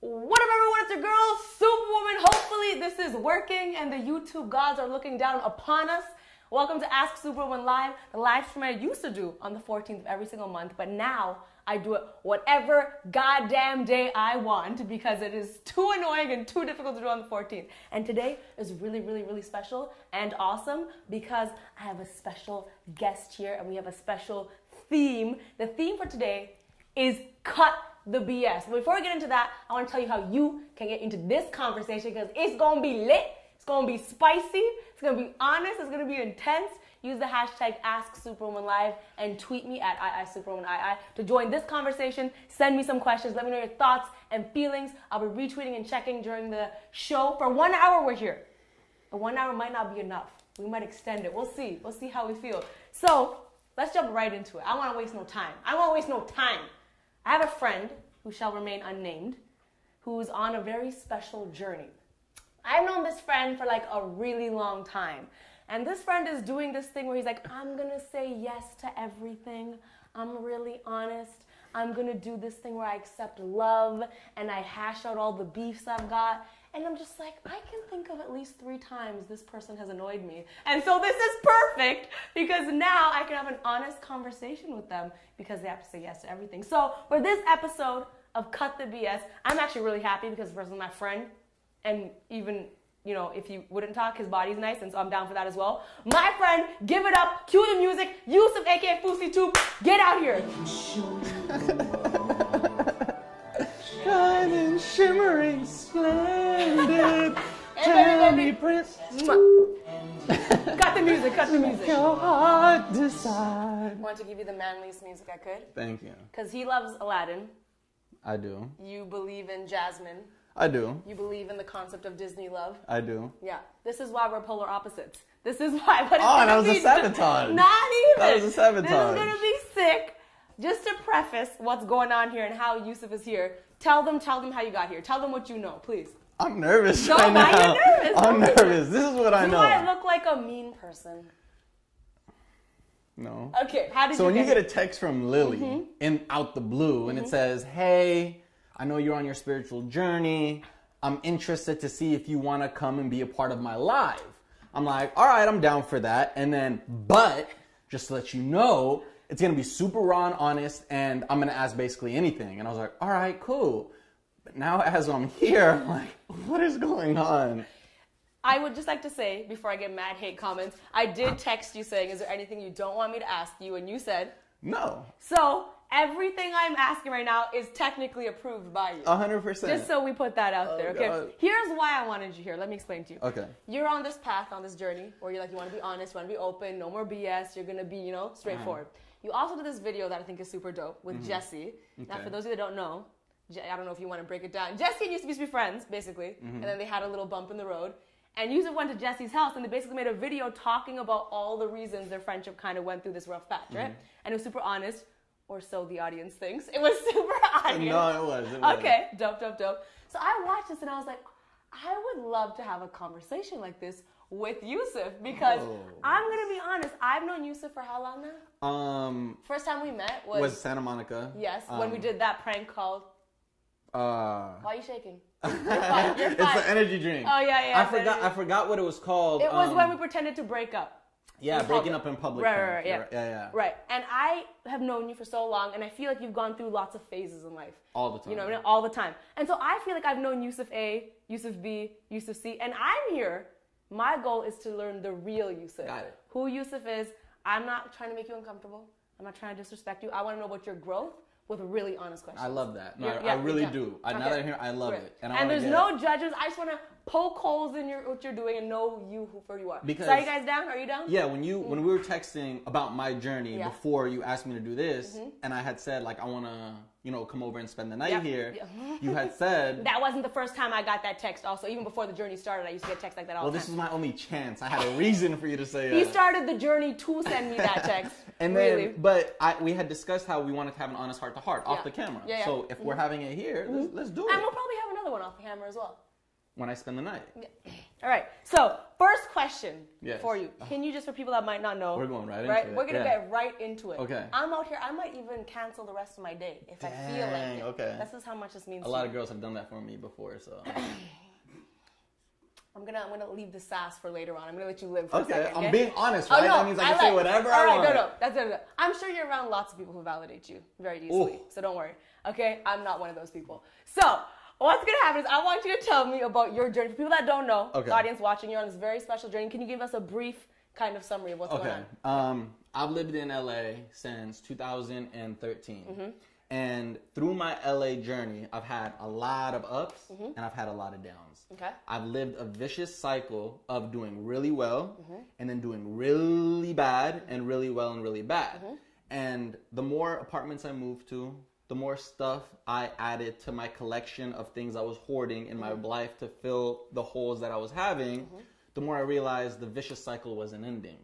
What up, everyone? It's your girl, Superwoman. Hopefully, this is working and the YouTube gods are looking down upon us. Welcome to Ask Superwoman Live, the live stream I used to do on the 14th of every single month, but now I do it whatever goddamn day I want because it is too annoying and too difficult to do on the 14th. And today is really, really, really special and awesome because I have a special guest here and we have a special theme. The theme for today is cut the BS. But before we get into that, I want to tell you how you can get into this conversation because it's gonna be lit, it's gonna be spicy, it's gonna be honest, it's gonna be intense. Use the hashtag AskSuperwomanLive and tweet me at IISuperwomanII to join this conversation. Send me some questions. Let me know your thoughts and feelings. I'll be retweeting and checking during the show. For one hour, we're here. But one hour might not be enough. We might extend it. We'll see. We'll see how we feel. So let's jump right into it. I want to waste no time. I want to waste no time. I have a friend who shall remain unnamed who's on a very special journey. I've known this friend for like a really long time. And this friend is doing this thing where he's like, I'm gonna say yes to everything. I'm really honest. I'm gonna do this thing where I accept love and I hash out all the beefs I've got. And I'm just like, I can think of at least three times this person has annoyed me. And so this is perfect because now I can have an honest conversation with them because they have to say yes to everything. So for this episode of Cut the BS, I'm actually really happy because the person is my friend. And even you know, if he wouldn't talk, his body's nice, and so I'm down for that as well. My friend, give it up, cue the music, Yusuf, aka Fousey Tube, get out here. Shining, shimmering, splendid. Tell me. Prince, cut the music, cut the music. your heart decide. I want to give you the manliest music I could, Thank you. because he loves Aladdin. I do. You believe in Jasmine. I do. You believe in the concept of Disney love. I do. Yeah, this is why we're polar opposites. This is why. But it's Oh, that gonna was a be- sabotage. Not even. That was a This is gonna be sick. Just to preface what's going on here and how Yusuf is here, tell them, tell them how you got here. Tell them what you know, please. I'm nervous No, right now. you nervous? I'm nervous. This is what I know. Do. I look like a mean person? no. Okay, how did So you when you get get a text from Lilly Mm-hmm. in out the blue and it says, "Hey, I know you're on your spiritual journey. I'm interested to see if you want to come and be a part of my live." I'm like, "All right, I'm down for that." And then, but just to let you know, it's gonna be super raw and honest, and I'm gonna ask basically anything. And I was like, "All right, cool." But now as I'm here, I'm like, "What is going on?" I would just like to say, before I get mad hate comments, I did text you saying, is there anything you don't want me to ask you? And you said, No, so everything I'm asking right now is technically approved by you. hundred percent. Just so we put that out there, Oh, okay? God. Here's why I wanted you here. Let me explain to you. Okay. You're on this path, on this journey, where you're like, you want to be honest, you want to be open, no more BS. You're gonna be, you know, straightforward. Mm. You also did this video that I think is super dope with Jesse. Now, Mm-hmm. Okay. for those of you that don't know, I don't know if you want to break it down. Jesse and used to be friends, basically, Mm-hmm. and then they had a little bump in the road. And Yusuf went to Jesse's house, and they basically made a video talking about all the reasons their friendship kind of went through this rough patch, right? Mm-hmm. And it was super honest, or so the audience thinks. It was super honest. No, it was. It was. Okay, dope, dope, dope. So I watched this and I was like, I would love to have a conversation like this with Yusuf because Oh. I'm gonna be honest. I've known Yusuf for how long now? Um, First time we met was, was Santa Monica? yes when we Um, did that prank called. Uh, Why are you shaking? You're fine. You're it's fine. the energy drink. Oh, yeah, yeah, I forgot. energy- I forgot what it was called. It was um, when we pretended to break up. yeah in breaking public. up in public. Right, right, right, yeah. You're yeah, yeah. Right. And I have known you for so long, and I feel like you've gone through lots of phases in life. All the time. You know, all the time. And so I feel like I've known Yusuf A, Yusuf B, Yusuf C, and I'm here. My goal is to learn the real Yusuf. Got it. Who Yusuf is. I'm not trying to make you uncomfortable. I'm not trying to disrespect you. I want to know about your growth with really honest questions. I love that. No, I, yeah, I really yeah. do. I, Now that I'm here, I love Right. it. And, I wanna there's no judges. I just want to poke holes in your what you're doing and know you who for you are. Because- so are you guys down? Are you down? Yeah, when you when we were texting about my journey. Mm-hmm. before you asked me to do this, and I had said like I want to you know come over and spend the night Yeah. here, Yeah. you had said. That wasn't the first time I got that text. Also, even before the journey started, I used to get texts like that all well, the this time. was my only chance. I had a reason for you to say it. He started the journey to send me that text. And then, but I, we had discussed how we wanted to have an honest heart to heart off the camera. Yeah. So if we're mm-hmm. having it here, let's, mm-hmm. let's do it. And we'll probably have another one off the camera as well. when I spend the night. All right. So first question Yes. for you. Can you just for people that might not know? We're going right right? into it, We're gonna yeah. get right into it. Okay. I'm out here. I might even cancel the rest of my day if I feel like Dang, it. okay. This is how much this means. A lot me. of girls have done that for me before, so. I'm gonna I'm gonna leave the sass for later on. I'm gonna let you live for a Okay. I'm being honest, Oh, right? no, That means I can say like- whatever All I want. no, no, that's it. no. I'm sure you're around lots of people who validate you very easily, Ooh. so don't worry. Okay, I'm not one of those people. So what's gonna happen is I want you to tell me about your journey. For people that don't know, Okay. the audience watching, you're on this very special journey. Can you give us a brief kind of summary of what's Okay. going on? Um, I've lived in LA since 2013. Mm-hmm. And through my LA journey, I've had a lot of ups and I've had a lot of downs. Mm-hmm. Okay. I've lived a vicious cycle of doing really well Mm-hmm. and then doing really bad and really well and really bad. Mm-hmm. And the more apartments I moved to, the more stuff I added to my collection of things I was hoarding in my Mm-hmm. life to fill the holes that I was having, mm-hmm. the more I realized the vicious cycle wasn't ending.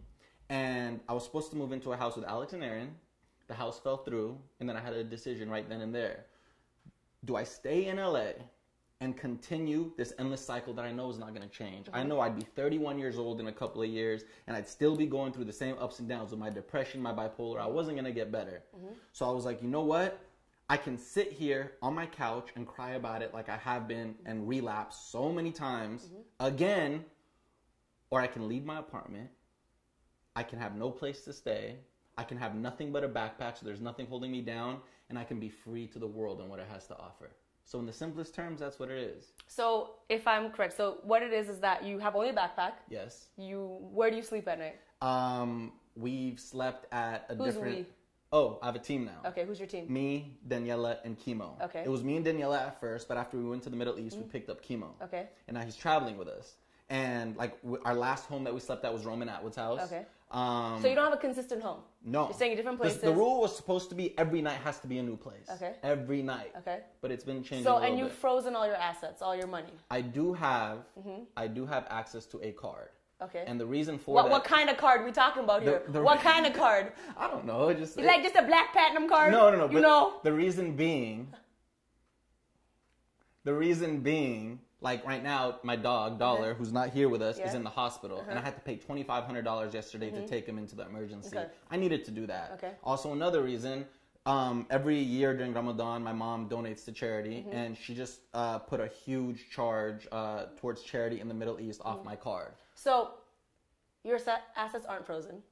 And I was supposed to move into a house with Alex and Aaron. The house fell through, and then I had a decision right then and there. Do I stay in LA and continue this endless cycle that I know is not going to change? I mm-hmm. know I'd be 31 years old in a couple of years, and I'd still be going through the same ups and downs with my depression, my bipolar. I wasn't going to get better. Mm-hmm. So I was like, you know what? I can sit here on my couch and cry about it like I have been and relapse so many times again, or I can leave my apartment I can have no place to stay. I can have nothing but a backpack, so there's nothing holding me down, and I can be free to the world and what it has to offer. So, in the simplest terms, that's what it is. So if I'm correct, so what it is is that you have only a backpack. Yes. You where do you sleep at night? Um, we've slept at a Who's different. we? Oh, I have a team now. Okay, who's your team? Me, Daniela, and Chemo. Okay. It was me and Daniela at first, but after we went to the Middle East, we picked up Chemo. Okay. And now he's traveling with us. And like w- our last home that we slept at was Roman Atwood's house. Okay. Um, So you don't have a consistent home. No. You're staying in different places. The, rule was supposed to be every night has to be a new place. Okay. Every night. Okay. But it's been changing. So and you've bit. frozen all your assets, all your money. I do have. Mm-hmm. I do have access to a card. Okay. And the reason for what that. what kind of card we talking about here? the- what kind of card? I don't know. it Just You like just a black platinum card? No, no, no. You know. The reason being. The reason being, like right now, my dog Dollar, who's not here with us, is Uh-huh. Yeah. Uh-huh. in the hospital, and I had to pay twenty five hundred dollars yesterday to take him into the emergency. Mm-hmm. Okay. I needed to do that. Okay. Also, another reason. Um, every year during Ramadan, my mom donates to charity, Mm-hmm. and she just uh, put a huge charge uh, towards charity in the Middle East off Mm-hmm. my card. So your assets aren't frozen.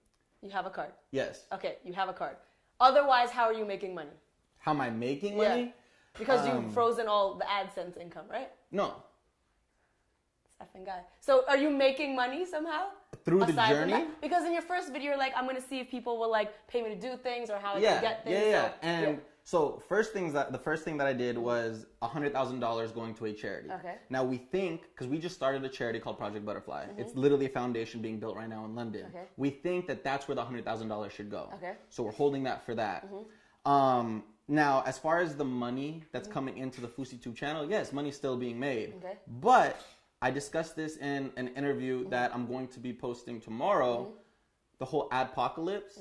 You have a card. Yes. Okay, you have a card. Otherwise, how are you making money? How am I making money? Yeah. Because Um, you've frozen all the AdSense income, right? No. Effing guy. So are you making money somehow? Through the journey? Because in your first video, you're like, I'm gonna see if people will like pay me to do things or how I yeah, can get things. Yeah, yeah. So, And yeah. So first things that the first thing that I did was hundred thousand dollars going to a charity. Okay. Now we think because we just started a charity called Project Butterfly. It's literally a foundation being built right now in London. Mm-hmm. Okay. We think that that's where the hundred thousand dollars should go. Okay. Mm-hmm. So we're holding that for that. Hmm. Um, now, as far as the money that's coming into the FouseyTube channel, yes, money's still being made. Mm-hmm. Okay. But I discussed this in an interview Mm-hmm. that I'm going to be posting tomorrow. The whole adpocalypse.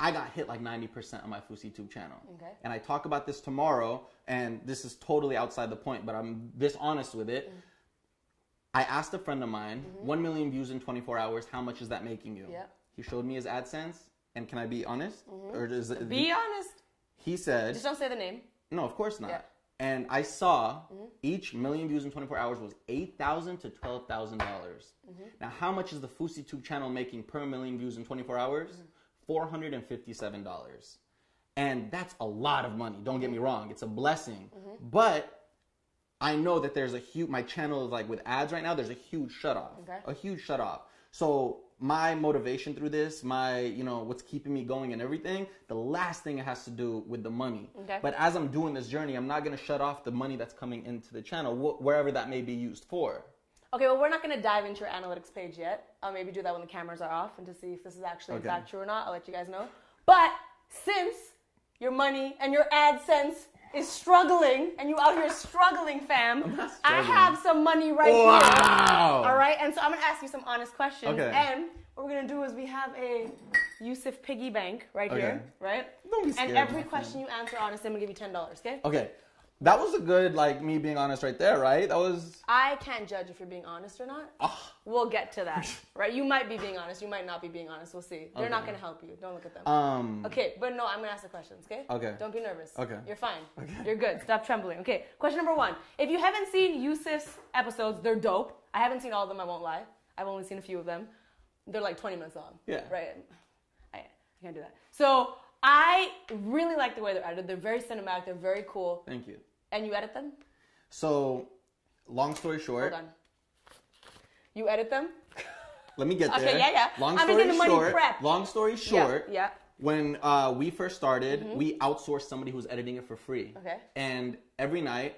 Mm-hmm. I got hit like 90% on my FouseyTube channel. Okay. And I talk about this tomorrow, and this is totally outside the point, but I'm this honest with it. Mm-hmm. I asked a friend of mine, 1 million views in 24 hours, how much is that making you? Yeah. He showed me his AdSense, and can I be honest? Or is it, Mm-hmm. Be honest. he said, Just don't say the name. no, of course not. Yeah. And I saw each million views in 24 hours was 8,000 to twelve thousand dollars. Now, how much is the FouseyTube channel making per million views in 24 hours? Four hundred and fifty-seven dollars, and that's a lot of money. Don't get me wrong; it's a blessing. Mm-hmm. But I know that there's a huge. My channel is like with ads right now. There's a huge shut off. Okay. A huge shut off. So my motivation through this, my you know what's keeping me going and everything. The last thing it has to do with the money. Okay. But as I'm doing this journey, I'm not gonna shut off the money that's coming into the channel, wh- wherever that may be used for. Okay, well, we're not going to dive into your analytics page yet. I'll maybe do that when the cameras are off and to see if this is actually Okay. exact true or not. I'll let you guys know. But since your money and your AdSense is struggling and you out here struggling, fam, I have some money right here. Wow. All right, and so I'm going to ask you some honest questions. Okay. And what we're going to do is we have a Yusuf piggy bank right here, right? Don't be scared. and every question you answer honestly, I'm going to give you $10, okay? Okay. That was a good like me being honest right there, right? That was I can't judge if you're being honest or not. Ah. We'll get to that, right? You might be being honest. You might not be being honest. We'll see. They're not gonna help you. Don't look at them. um okay, but no, I'm gonna ask the questions. Okay. Okay. Don't be nervous. Okay. You're fine. Okay. You're good. Stop trembling. Okay. Question number one. If you haven't seen Yusuf's episodes, they're dope. I haven't seen all of them. I won't lie. I've only seen a few of them. They're like 20 minutes long. Yeah. Right. I, I can't do that. So I really like the way they're edited. They're very cinematic. They're very cool. thank you. And you edit them? So long story short, Hold on. You edit them? let me get there. Okay, yeah, yeah. Long I'm story the money short, prep. long story short, Yeah. yeah. when uh, we first started, we outsourced somebody who was editing it for free. Mm-hmm. Okay. And every night,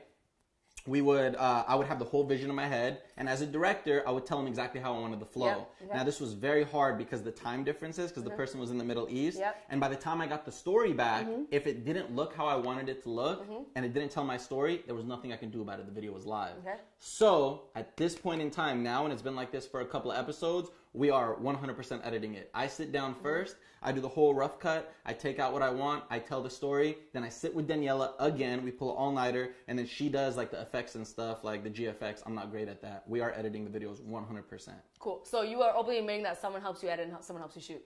we would, uh, I would have the whole vision in my head, and as a director, I would tell them exactly how I wanted the flow. Yep. Now, this was very hard because the time differences, because the person was in the Middle East, Yep. Mm-hmm. and by the time I got the story back, if it didn't look how I wanted it to look, and it didn't tell my story, there was nothing I can do about it. The video was live. Okay. So at this point in time now, and it's been like this for a couple of episodes, we are 100% editing it. I sit down Mm-hmm. first, I do the whole rough cut, I take out what I want, I tell the story, then I sit with Daniela again, we pull an all nighter, and then she does like the effects and stuff, like the GFX. I'm not great at that. We are editing the videos 100%. Cool. So you are openly admitting that someone helps you edit and someone helps you shoot.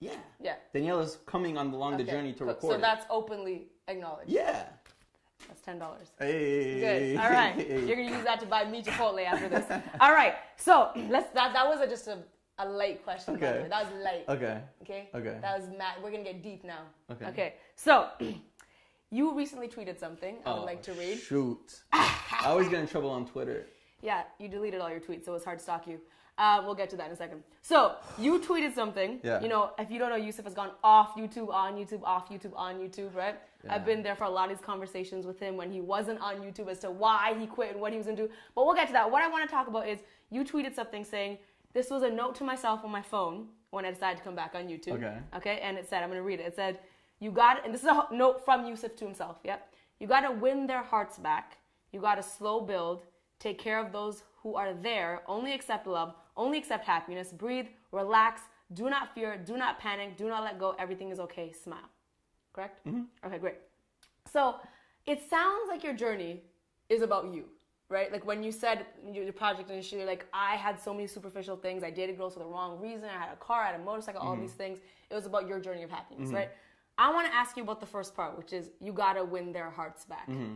Yeah. Yeah. Daniela's coming on along the journey to record. So it. that's openly acknowledged. yeah. That's ten dollars. Hey. Good. All right. You're gonna use that to buy me Chipotle after this. All right. So let's. That that was a, just a, a late question. Okay. That was late. Okay. Okay. Okay. That was mad. We're gonna get deep now. Okay. Okay. So you recently tweeted something I would Oh, like to read. Shoot. I always get in trouble on Twitter. Yeah, you deleted all your tweets, so it's hard to stalk you. Uh, we'll get to that in a second. So you tweeted something. Yeah. You know, if you don't know, Yusuf has gone off YouTube, on YouTube, off YouTube, on YouTube, right? Yeah. I've been there for a lot of these conversations with him when he wasn't on YouTube as to why he quit and what he was gonna do. But we'll get to that. What I want to talk about is you tweeted something saying this was a note to myself on my phone when I decided to come back on YouTube. Okay. Okay, and it said, I'm gonna read it. It said, you got, and this is a note from Yusuf to himself. Yep. You got to win their hearts back. You got to slow build. Take care of those who are there. Only accept love. Only accept happiness. Breathe. Relax. Do not fear. Do not panic. Do not let go. Everything is okay. Smile. Correct? Mm-hmm. Okay, great. So it sounds like your journey is about you, right? Like when you said your project initially, like I had so many superficial things. I dated girls for the wrong reason. I had a car, I had a motorcycle, all mm-hmm. these things. It was about your journey of happiness, mm-hmm. right? I want to ask you about the first part, which is you gotta win their hearts back. Mm-hmm.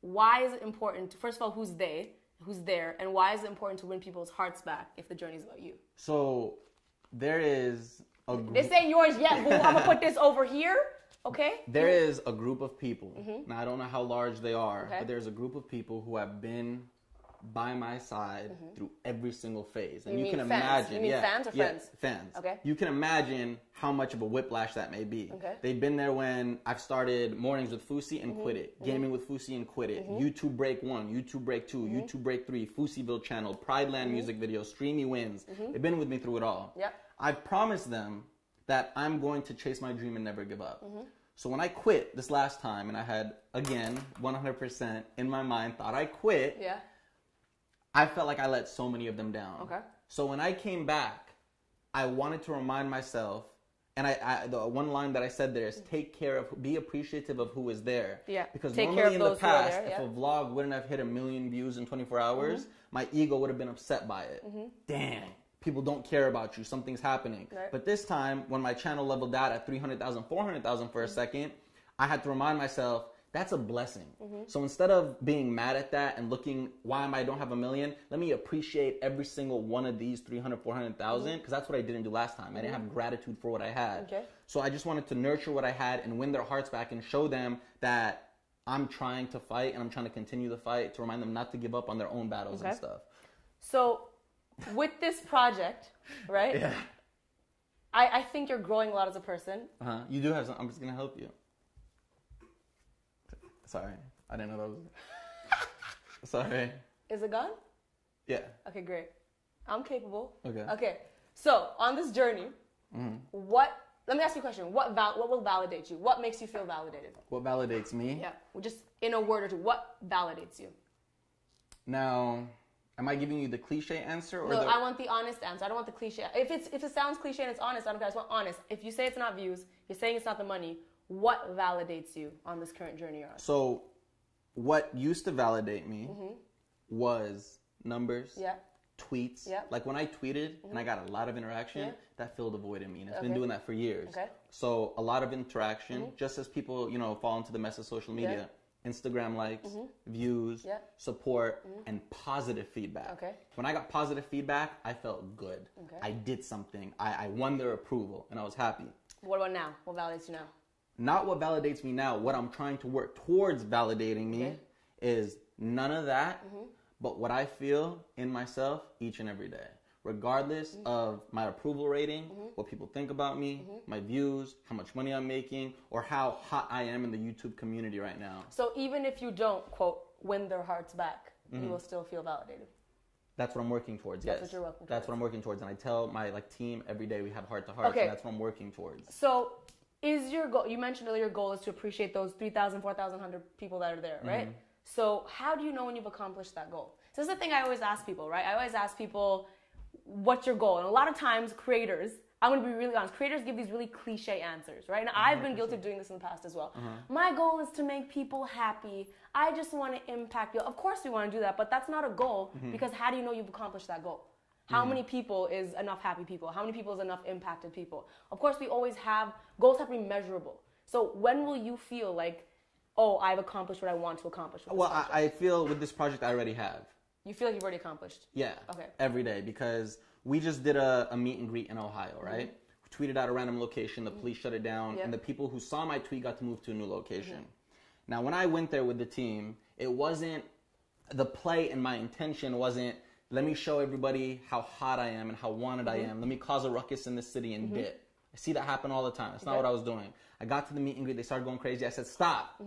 Why is it important? To, first of all, who's they? Who's there? And why is it important to win people's hearts back if the journey is about you? So there is a gr- This ain't yours yet, boo. I'm gonna put this over here. Okay? there is a group of people. Now I don't know how large they are, Mm-hmm. Okay. but there's a group of people who have been by my side through every single phase, and Mm-hmm. You you, can fans? imagine. You mean yeah, fans or yeah, friends? Fans. Okay. You can imagine how much of a whiplash that may be. Okay. They've been there when I've started mornings with Fousey and quit Mm-hmm. it, gaming with Fousey and quit it, YouTube break one, YouTube break 2 Mm-hmm. YouTube break three, Fusiville channel, Pride Land music video, Streamy wins. They've been with me through it all. Mm-hmm. Yep. I've promised them that I'm going to chase my dream and never give up. Mm-hmm. So when I quit this last time, and I had again 100% in my mind thought I quit, Yeah. I felt like I let so many of them down. Okay. So when I came back, I wanted to remind myself, and I, I the one line that I said there is take care of, be appreciative of who is there. Yeah. Because Take normally in the past, there, if yeah. Mm-hmm. a vlog wouldn't have hit a million views in 24 hours, my ego would have been upset by it. Mhm. Damn. People don't care about you. Something's happening. Right. But this time, when my channel leveled out at 300,000, 400,000 for a second, I had to remind myself that's a blessing. Mm-hmm. So instead of being mad at that and looking, why am I don't have a million? Let me appreciate every single one of these 300, 400,000 because mm-hmm. that's what I didn't do last time. I didn't have mm-hmm. gratitude for what I had. Okay. So I just wanted to nurture what I had and win their hearts back and show them that I'm trying to fight and I'm trying to continue the fight to remind them not to give up on their own battles Okay. and stuff. So, with this project, right? Yeah. I, I think you're growing a lot as a person. Uh-huh. You do have some. I'm just gonna help you. Sorry, I didn't know that was. Sorry. Is it gone? Yeah. Okay, great. I'm capable. Okay. Okay. So on this journey, mm-hmm. what? Let me ask you a question. What val- What will validate you? What makes you feel validated? What validates me? Yeah. Well, just in a word or two. What validates you? Now, am I giving you the cliche answer or No, the? I want the honest answer. I don't want the cliche. If it's if it sounds cliche and it's honest, I don't care. I just want honest. If you say it's not views, you're saying it's not the money. What validates you on this current journey you're on? So what used to validate me was numbers, Mm-hmm. Yeah. tweets. Yeah. Mm-hmm. Like when I tweeted and I got a lot of interaction, Yeah. that filled a void in me. And it's been doing that for years. Okay. So a lot of interaction, just as people, you know, fall into the mess of social media. Instagram likes, views, Mm-hmm. Yeah. support, and positive feedback. Okay. When I got positive feedback, I felt good. Okay. I did something. I, I won their approval, and I was happy. What about now? What validates you now? Not what validates me now. What I'm trying to work towards validating me Okay. is none of that, mm-hmm. but what I feel in myself each and every day. Regardless mm-hmm. of my approval rating, mm-hmm. what people think about me, my views, how much money I'm making, or how hot I am in the YouTube community right now. So even if you don't quote win their hearts back, Mm-hmm. you will still feel validated. That's what I'm working towards. That's yes, what you're working That's towards. what I'm working towards, and I tell my like team every day we have heart to heart. Okay. And that's what I'm working towards. So is your goal? You mentioned earlier, your goal is to appreciate those 3,000, 4,000, people that are there, mm-hmm. right? Mm-hmm. So how do you know when you've accomplished that goal? So this is the thing I always ask people, right? I always ask people, what's your goal? And a lot of times, creators, I'm gonna be really honest, creators give these really cliche answers, right? And I've been guilty of doing this in the past as well. Mm-hmm. My goal is to make people happy. I just want to impact people. Of course, we want to do that, but that's not a goal mm-hmm. because how do you know you've accomplished that goal? How many people is enough happy people? How many people is enough impacted people? Of course, we always have goals have to be measurable. So when will you feel like, oh, I've accomplished what I want to accomplish? With this Well? I, I feel with this project I already have. you feel like you've already accomplished. Yeah. Okay. Every day because we just did a, a meet and greet in Ohio, mm-hmm. right? We tweeted out a random location, the mm-hmm. police shut it down, Yeah. and the people who saw my tweet got to move to a new location. Mm-hmm. Now, when I went there with the team, it wasn't the play and my intention wasn't let me show everybody how hot I am and how wanted I am. Let me cause a ruckus in the city and dip. I see that happen all the time. That's not what I was doing. I got to the meet and greet. They started going crazy. I said, "Stop."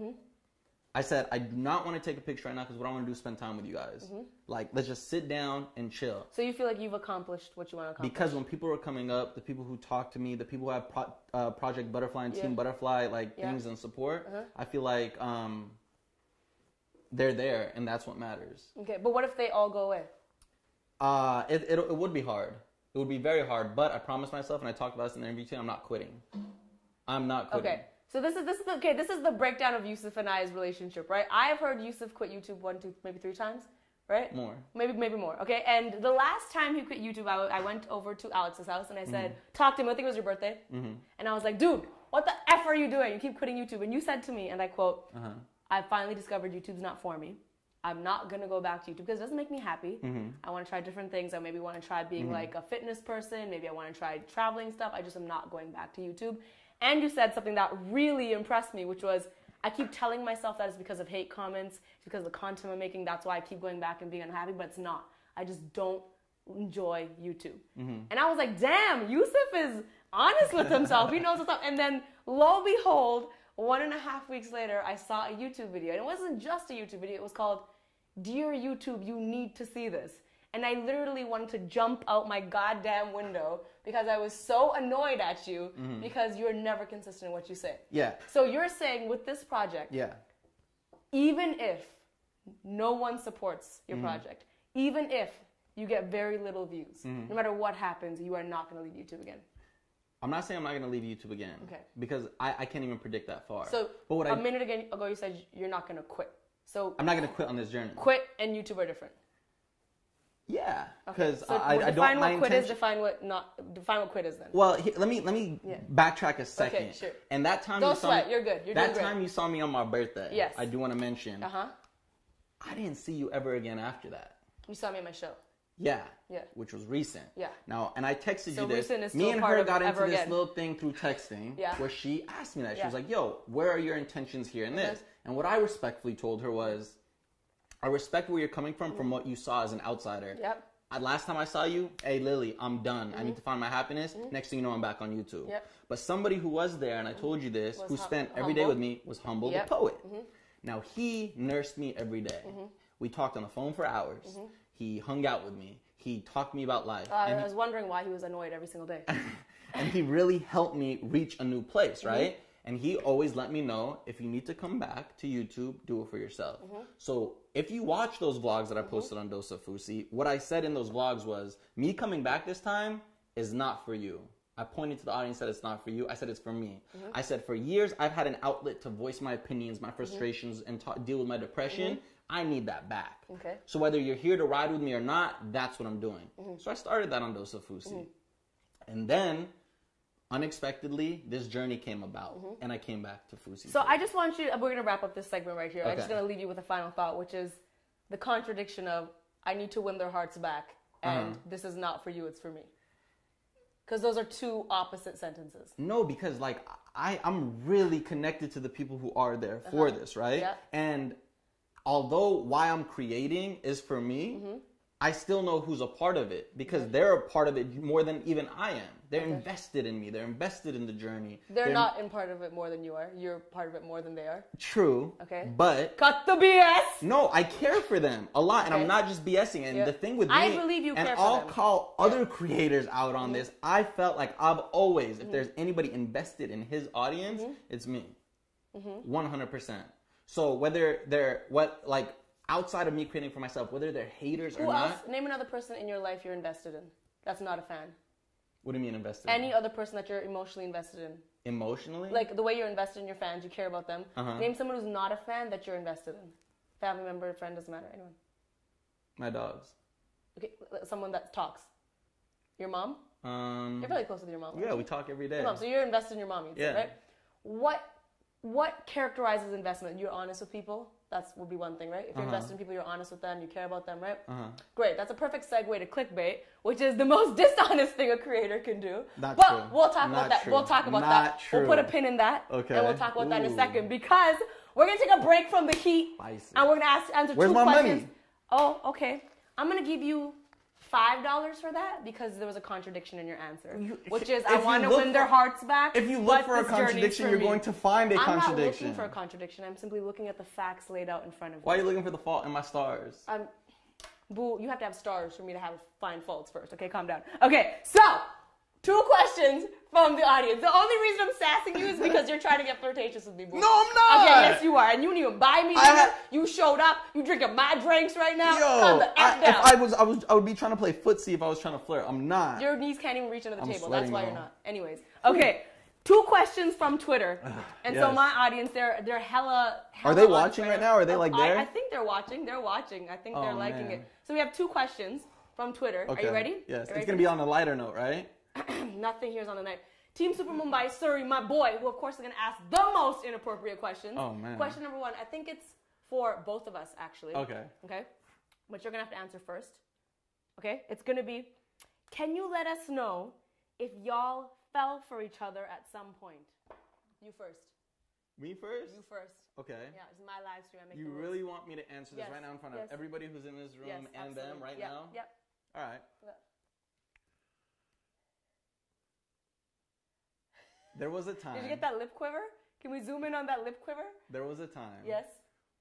I said, I do not want to take a picture right now because what I want to do is spend time with you guys. Like, let's just sit down and chill. So you feel like you've accomplished what you want to accomplish. Because when people were coming up, the people who talk to me, the people who have pro- uh, Project Butterfly and Yeah. Team Butterfly, like Yeah. things and support, Uh-huh. I feel like um, they're there and that's what matters. okay, but what if they all go away? Uh, it, it, it would be hard. It would be very hard, but I promised myself, and I talked about this in the interview too, I'm not quitting. I'm not quitting. Okay. So this is this is the, okay. This is the breakdown of Yusuf and I's relationship, right? I have heard Yusuf quit YouTube one, two, maybe three times, right? More. Maybe maybe more. Okay. And the last time he quit YouTube, I, I went over to Alex's house and I said, "Talk to him." I think it was your birthday, mm-hmm. and I was like, "Dude, what the f are you doing? You keep quitting YouTube." And you said to me, and I quote, Uh-huh. "I finally discovered YouTube's not for me." I'm not gonna go back to YouTube because it doesn't make me happy. Mm-hmm. I want to try different things. I maybe want to try being mm-hmm. like a fitness person. Maybe I want to try traveling stuff. I just am not going back to YouTube. And you said something that really impressed me, which was I keep telling myself that it's because of hate comments, it's because of the content I'm making. That's why I keep going back and being unhappy, but it's not. I just don't enjoy YouTube. Mm-hmm. And I was like, damn, Yusuf is honest with himself. he knows what's up. And then lo and behold, one and a half weeks later, I saw a YouTube video. And it wasn't just a YouTube video, it was called Dear YouTube, you need to see this. And I literally wanted to jump out my goddamn window because I was so annoyed at you because you're never consistent in what you say. Yeah. So you're saying with this project, Yeah. even if no one supports your Mm-hmm. project, even if you get very little views, Mm-hmm. no matter what happens, you are not going to leave YouTube again. I'm not saying I'm not going to leave YouTube again. Okay. Because I, I can't even predict that far. So but what a I, minute ago you said you're not going to quit. So I'm not going to quit on this journey. quit and YouTube are different. Yeah. Okay. Because so I, I define don't. what my quit is. Define what not. Define what quit is then. Well, he, let me let me Yeah. backtrack a second. Okay, sure. And that time Don't you saw sweat, me, you're good, you're that time you saw me on my birthday. Yes. I do want to mention. Uh huh. I didn't see you ever again after that. You saw me at my show. Yeah. Yeah. Which was recent. Yeah. Now, and I texted So you this. recent is me and her got into this again. little thing through texting Yeah. where she asked me that. She Yeah. was like, "Yo, where are your intentions here in this?" Mhm. And what I respectfully told her was, "I respect where you're coming from from what you saw as an outsider." Mm-hmm. Yep. Uh, Last time I saw you, hey Lilly, I'm done. I need to find my happiness. Next thing you know, I'm back on YouTube. Mm-hmm. Yep. But somebody who was there, and I told you this, Was who hum- spent every day humble. with me, was humble Yep. Mm-hmm. the poet. Now he nursed me every day. We talked on the phone for hours. He hung out with me. He talked to me about life. Uh, and I he- was wondering why he was annoyed every single day. and he really helped me reach a new place, Mm-hmm. right? And he always let me know if you need to come back to YouTube, do it for yourself. Mm-hmm. So if you watch those vlogs that I posted on Dosa Fousey, what I said in those vlogs was me coming back this time is not for you. I pointed to the audience said it's not for you. I said it's for me. Mm-hmm. I said for years I've had an outlet to voice my opinions, my frustrations, and ta- deal with my depression. I need that back. Mm-hmm. Okay. So whether you're here to ride with me or not, that's what I'm doing. Mm-hmm. So I started that on Dose of Fousey. And then, unexpectedly, this journey came about, and I came back to Fousey. Mm-hmm. So I just want you. We're gonna wrap up this segment right here. I'm just Okay. gonna leave you with a final thought, which is the contradiction of I need to win their hearts back, and Uh-huh. this is not for you. It's for me. Because those are two opposite sentences. No, because like I, I'm really connected to the people who are there for this, right? Uh-huh. Yeah. And although why I'm creating is for me, Mm-hmm. I still know who's a part of it because they're a part of it more than even I am. They're invested in me. They're invested in the journey. They're not in part of it more than you are. You're part of it more than they are. true. Okay. But Cut the BS. no, I care for them a lot, and I'm not just BSing. And Yeah. the thing with I me, believe you and care I'll them. call other creators out on this. I felt like I've always, Mm-hmm. if there's anybody invested in his audience, it's me, Mm-hmm. one hundred percent. So whether they're what like outside of me creating for myself, whether they're haters or Who not, else? Name another person in your life you're invested in. That's not a fan. what do you mean invested? Any in? other person that you're emotionally invested in. emotionally? Like the way you're invested in your fans, you care about them. Uh-huh. Name someone who's not a fan that you're invested in. Family member, friend, doesn't matter. Anyone. my dogs. Okay, someone that talks. Your mom? Um, You're really close with your mom. yeah, aren't we talk every day. Your mom. So you're invested in your mom, you'd say, right? What what characterizes investment? You're honest with people. That's would be one thing, right? If you're Uh-huh. invested in people, you're honest with them, you care about them, right? Uh-huh. Great. That's a perfect segue to clickbait, which is the most dishonest thing a creator can do. Not but true. we'll talk Not about that. true. We'll talk about Not that. We'll put a pin in that. Okay. And we'll talk about that in a second because we're gonna take a break from the heat Spicy. and we're gonna ask answer Where's two my questions. money? Oh, okay. I'm gonna give you five dollars for that because there was a contradiction in your answer, You- which is I want to win their hearts back. If you look for a this journey is contradiction, for you're me. going to find a I'm not contradiction. looking for a contradiction. I'm simply looking at the facts laid out in front of me. Why are you looking for the fault in my stars? I'm, boo, you have to have stars for me to have find faults first. Okay, calm down. Okay, so two questions from the audience. The only reason I'm sassing you is because you're trying to get flirtatious with me, boo. No, I'm not. Okay, yes, you are, and you didn't even buy me. I dinner. ha- you showed up. You drinking my drinks right now. Yo, calm the f I, down. if I was, I was, I would be trying to play footsie if I was trying to flirt. I'm not. Your knees can't even reach under the I'm table. That's why you're not. Anyways, okay. Two questions from Twitter, and so my audience, they're they're hella. hella Are they watching right now? Are they, like, I- there? I, think they're watching. They're watching. I think they're Oh, liking man. it. So we have two questions from Twitter. okay. Are you ready? Yes, You it's gonna be on a lighter note, right? Nothing here's on the night. Team Super Mumbai, Surrey, my boy, who of course is gonna ask the most inappropriate questions. Oh, man. Question number one. I think it's for both of us actually. Okay. Okay. But you're gonna have to answer first. Okay? It's gonna be Can you let us know if y'all fell for each other at some point? You first. Me first. You first. Okay. Yeah, it's my live stream. I make You really want me to answer this Yes, right now in front yes. of everybody who's in this room yes, and them right Yep, now? Yep. All right. Yep. There was a time. Did you get that lip quiver? Can we zoom in on that lip quiver? There was a time. Yes.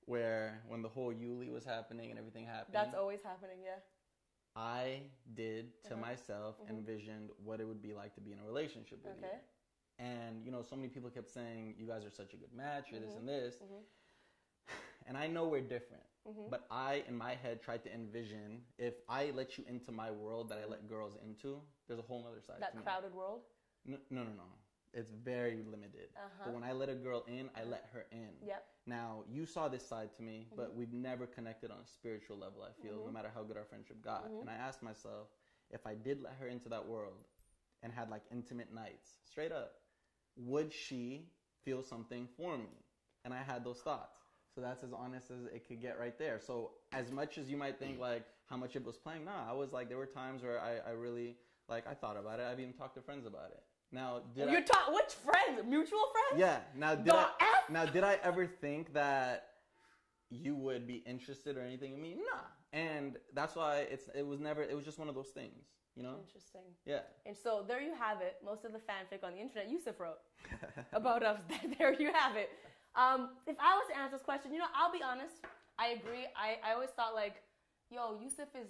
Where when the whole Yuli was happening and everything happened, That's always happening, yeah. I did to Uh-huh. myself Mhm. envisioned what it would be like to be in a relationship with Okay. you. And you know, so many people kept saying, "You guys are such a good match. You're this and this." Mhm. And I know we're different, Mhm. but I, in my head, tried to envision if I let you into my world that I let girls into, there's a whole other side That to me. crowded world? No, no, no, no. It's very limited. Uh-huh. But when I let a girl in, I let her in. Yep. Now, you saw this side to me, Mm-hmm. but we've never connected on a spiritual level, I feel, no matter how good our friendship got. Mm-hmm. And I asked myself, if I did let her into that world and had like intimate nights, straight up, would she feel something for me? And I had those thoughts. So that's as honest as it could get right there. So as much as you might think like how much it was playing, nah, I was like there were times where I, I really like I thought about it. I've even talked to friends about it. Now did You're I ta- which friends? Mutual friends? Yeah. Now did The I F? now did I ever think that you would be interested or anything in me? Nah. And that's why it's it was never it was just one of those things, you know? Interesting. Yeah. And so there you have it. Most of the fanfic on the internet Yusuf wrote about us. there you have it. Um, if I was to answer this question, you know, I'll be honest. I agree. I, I always thought like, yo, Yusuf is.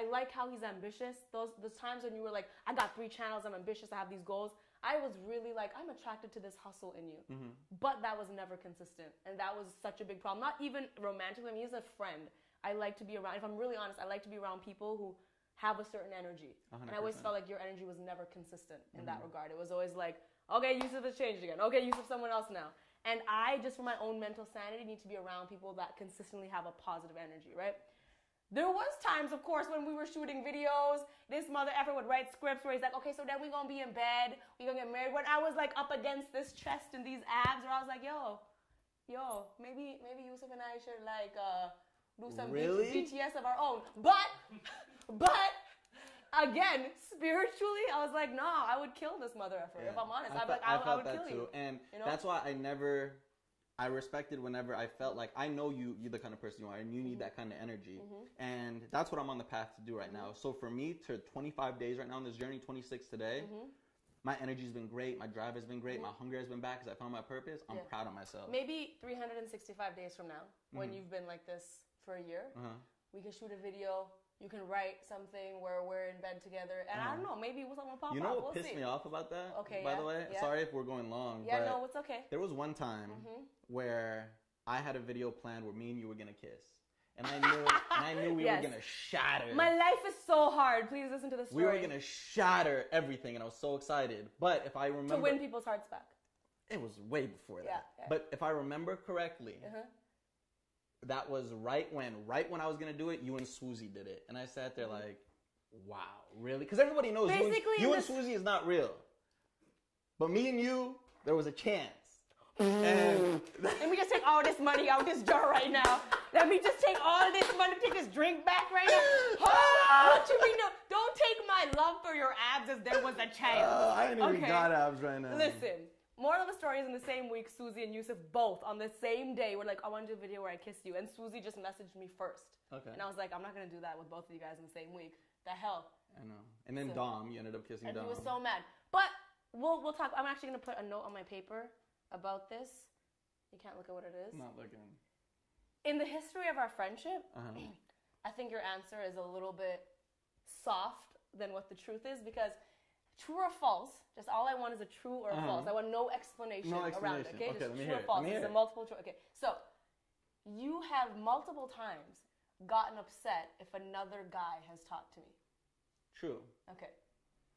I like how he's ambitious. Those those times when you were like, I got three channels. I'm ambitious. I have these goals. I was really like, I'm attracted to this hustle in you. Mm-hmm. But that was never consistent, and that was such a big problem. Not even romantically. I mean, he's a friend. I like to be around. If I'm really honest, I like to be around people who have a certain energy. And I always felt like your energy was never consistent in Mm-hmm. that regard. It was always like, okay, Yusuf has changed again. Okay, Yusuf, someone else now. And I, just for my own mental sanity, need to be around people that consistently have a positive energy, right? There was times, of course, when we were shooting videos, this mother effer would write scripts where he's like, okay, so then we're gonna be in bed, we're gonna get married. When I was like up against this chest and these abs, where I was like, yo, yo, maybe maybe Yusuf and I should like uh, do some Really? BTS of our own. But, but again, spiritually, I was like, no, I would kill this mother effer. If I'm honest, I I'm like, I, I felt would that kill too, you. and You know? that's why I never. I respected whenever I felt like I know you. You're the kind of person you are, and you need Mm-hmm. that kind of energy. And that's what I'm on the path to do right now. So for me, to 25 days right now on this journey, 26 today, Mm-hmm. my energy's been great. My drive has been great. My hunger has been back because I found my purpose. I'm Yeah. proud of myself. Maybe 365 days from now, Mm-hmm. when you've been like this for a year, Uh-huh. we can shoot a video. You can write something where we're in bed together, and I don't know, maybe someone will pop Uh-huh. You know up. what we'll pissed see. me off about that? Okay, By yeah, the way, yeah. sorry if we're going long. Yeah, but no, it's okay. There was one time Mm-hmm. where I had a video planned where me and you were gonna kiss, and I knew, and I knew we Yes. were gonna shatter. My life is so hard. Please listen to the story. we were gonna shatter everything, and I was so excited. But if I remember, to win people's hearts back. it was way before that. Yeah, yeah. But if I remember correctly, Uh-huh. That was right when, right when I was gonna do it, you and Swoozie did it, and I sat there like, "Wow, really?" Because everybody knows you and- Basically, you, and Swoozie is not real. But me and you, there was a chance. and Let me just take all this money out this jar right now. Let me just take all this money, take this drink back right now. Oh, what you mean? No, don't take my love for your abs as there was a chance. Uh, I ain't even Okay. got abs right now. Listen, moral of the story is in the same week, Susie and Yusuf both on the same day were like, I want to do a video where I kiss you. And Susie just messaged me first. Okay. And I was like, I'm not going to do that with both of you guys in the same week. The hell? I know. And then So- Dom, you ended up kissing And Dom. he was so mad. But we'll, we'll talk. I'm actually going to put a note on my paper about this. You can't look at what it is. Not looking. In the history of our friendship, Uh-huh. I think your answer is a little bit soft than what the truth is because true or false, just all I want is a true or a Uh-huh. false. I want no explanation, No around it. Okay, Okay, just true or false. It's a multiple choice. Okay, so you have multiple times gotten upset if another guy has talked to me. True. Okay.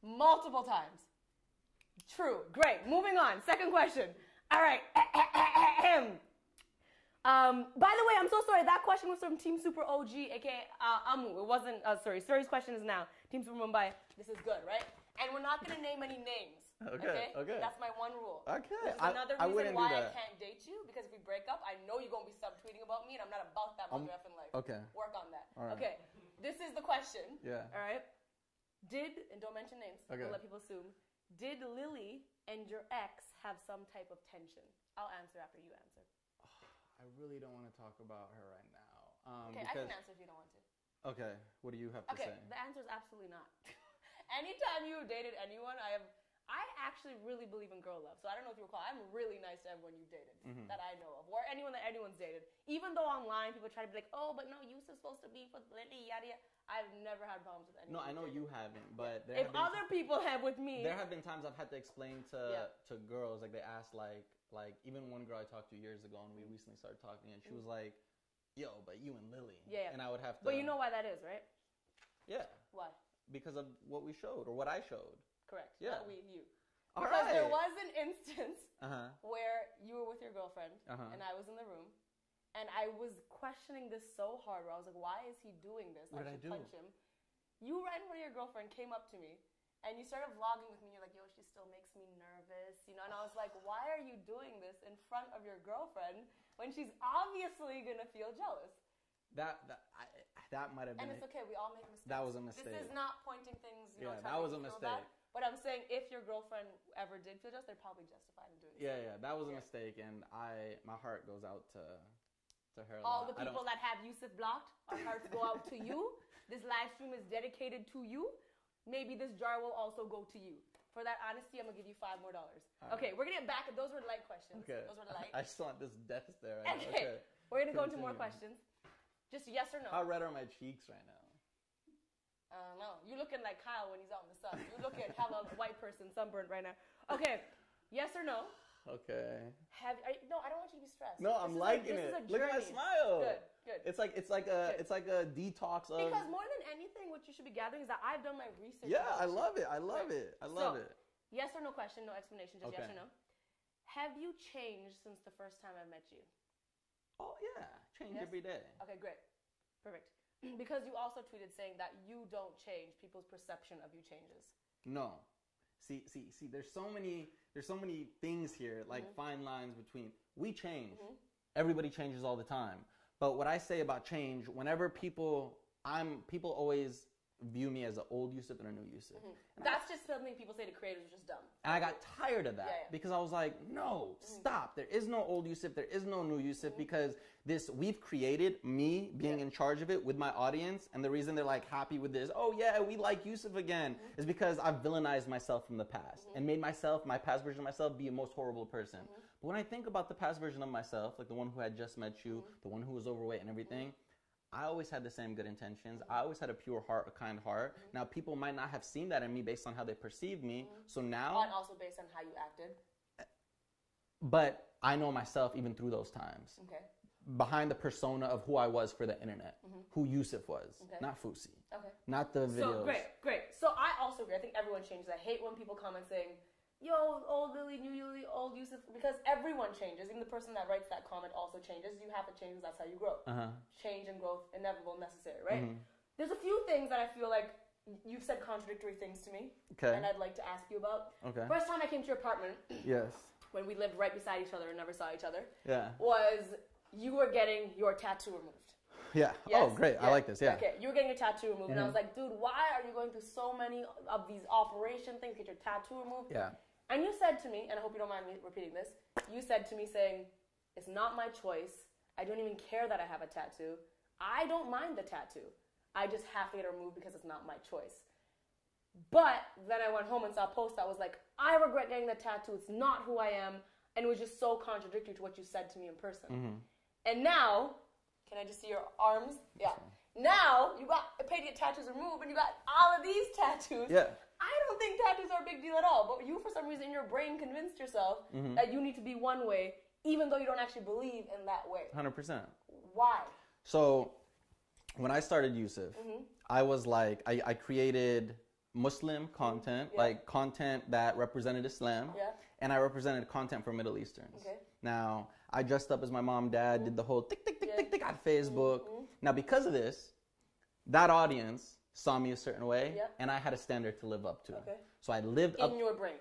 Multiple times. True. Great. Moving on. Second question. All right. Um, by the way, I'm so sorry. That question was from Team Super OG, aka uh, Amu. It wasn't. Uh, sorry. Story's question is now Team Super Mumbai. This is good, right? And we're not gonna name any names. Okay, okay. That's my one rule. Okay, This is I- another I reason wouldn't why I can't date you because if we break up, I know you're gonna be subtweeting about me, and I'm not about that mother effing life. okay. Work on that. All right. Okay. This is the question. Yeah. All right. Did and don't mention names. Okay. We'll let people assume. Did Lilly and your ex have some type of tension? I'll answer after you answer. I really don't want to talk about her right now. Um, Okay, I can answer if you don't want to. Okay, what do you have to Okay, say? the answer is absolutely not. Anytime you've dated anyone, I have. I actually really believe in girl love. So I don't know if you recall. I'm really nice to everyone you've dated Mm-hmm. that I know of, or anyone that anyone's dated. Even though online people try to be like, "Oh, but no, you supposed to be for Lilly, yada yada." I've never had problems with anyone. no, I know dated. you haven't, but there If have been other people have with me, there have been times I've had to explain to Yeah. to girls like they asked like like even one girl I talked to years ago and we recently started talking and she was like, "Yo, but you and Lilly." Mm. Yeah, yeah. And I would have to. but you know why that is, right? Yeah, Why? Because of what we showed or what I showed. Correct. Yeah. Not we, you. All Because there was an instance Uh huh. where you were with your girlfriend Uh-huh. and I was in the room, and I was questioning this so hard. Where I was like, "Why is he doing this? What did I should do? punch him." You right in front of your girlfriend came up to me, and you started vlogging with me. And you're like, "Yo, she still makes me nervous," you know. And I was like, "Why are you doing this in front of your girlfriend when she's obviously gonna feel jealous?" That that I, that might have been. And it's it. okay. We all make mistakes. That was a mistake. This is not pointing things. You know, Yeah, that was a feel bad. mistake. But I'm saying if your girlfriend ever did feel jealous, they're probably justified in doing it. Yeah, yeah, that was a Yeah. mistake, and I my heart goes out to to her. All the people that have Yusuf blocked, our hearts go out to you. This live stream is dedicated to you. Maybe this jar will also go to you. For that honesty, I'm gonna give you five more dollars. Okay, we're gonna get back. Those were light questions. Okay. Those were light. I just want this death stare. Right okay. okay. we're gonna go into more questions. Just yes or no. How red are my cheeks right now? I don't know. You're looking like Kyle when he's out in the sun. You look at have a white person sunburned right now. Okay, yes or no? Okay. Have are, no? I don't want you to be stressed. No, This I'm liking is it. Look at my smile. Good. Good. It's like it's like a Good. it's like a detox of. Because more than anything, what you should be gathering is that I've done my research. yeah, I love it. I love Right. it. I love So, it. Yes or no question, no explanation, just yes or no. Have you changed since the first time I met you? Oh yeah, change Yes? every day. Okay, great. Perfect. because you also tweeted saying that you don't change, people's perception of you changes. No. See, see, see. There's so many. There's so many things here, like Mm-hmm. fine lines between. We change. Everybody changes all the time. But what I say about change, whenever people, I'm people always view me as an old Yusuf and a new Yusuf. That's just something people say to creators, which is dumb. And I got tired of that Yeah, Mm-hmm. yeah. because I was like, no, stop. There is no old Yusuf. There is no new Yusuf Mm-hmm. because this, we've created me being in charge of it with my audience. And the reason they're like happy with this, oh yeah, we like Yusuf again, Mm-hmm. is because I've villainized myself from the past and made myself, my past version of myself, be a most horrible person. Mm-hmm. But when I think about the past version of myself, like the one who had just met you, Mm-hmm. the one who was overweight and everything, I always had the same good intentions. I always had a pure heart, a kind heart. Mm-hmm. Now, people might not have seen that in me based on how they perceived me. So now, And also based on how you acted. but I know myself even through those times. Okay. Behind the persona of who I was for the internet, who Yusuf was, Mm-hmm. Okay. not Fousey, Okay. not the videos. So great, great. So I also agree. I think everyone changes. I hate when people comment saying, "Yo, old Lilly, new Lilly, old Yusuf," because everyone changes. Even the person that writes that comment also changes. You have to change that's how you grow. Uh-huh. Change and growth, inevitable, necessary, right? Mm-hmm. There's a few things that I feel like you've said contradictory things to me, Okay. and I'd like to ask you about. Okay. First time I came to your apartment Yes. when we lived right beside each other and never saw each other Yeah. was you were getting your tattoo removed. Yeah. Yes? Oh, great. I like this. Yeah. Okay, you were getting your tattoo removed, and I Mhm. was like, dude, why are you going through so many of these operation things? Get your tattoo removed. Yeah. And you said to me, and I hope you don't mind me repeating this. You said to me, saying, "It's not my choice. I don't even care that I have a tattoo. I don't mind the tattoo. I just have to get it removed because it's not my choice." But then I went home and saw a post that was like, "I regret getting the tattoo. It's not who I am," and it was just so contradictory to what you said to me in person. Mm-hmm. And now, can I just see your arms? Yeah. Now you got your tattoos removed, and you got all of these tattoos. Yeah. I don't think tattoos are a big deal at all. But you, for some reason, in your brain, convinced yourself Mm-hmm. that you need to be one way, even though you don't actually believe in that way. 100%. Why? So when I started Yusuf, I was like, I, I created Muslim content, Yeah. like content that represented Islam, Yeah. and I represented content for Middle Easterns. Okay. Now, I dressed up as my mom, dad, did the whole tick, tick, tick, Yeah. tick, tick on Facebook. Now, because of this, that audience saw me a certain way, Yeah. and I had a standard to live up to. Okay. So I lived up In your brain.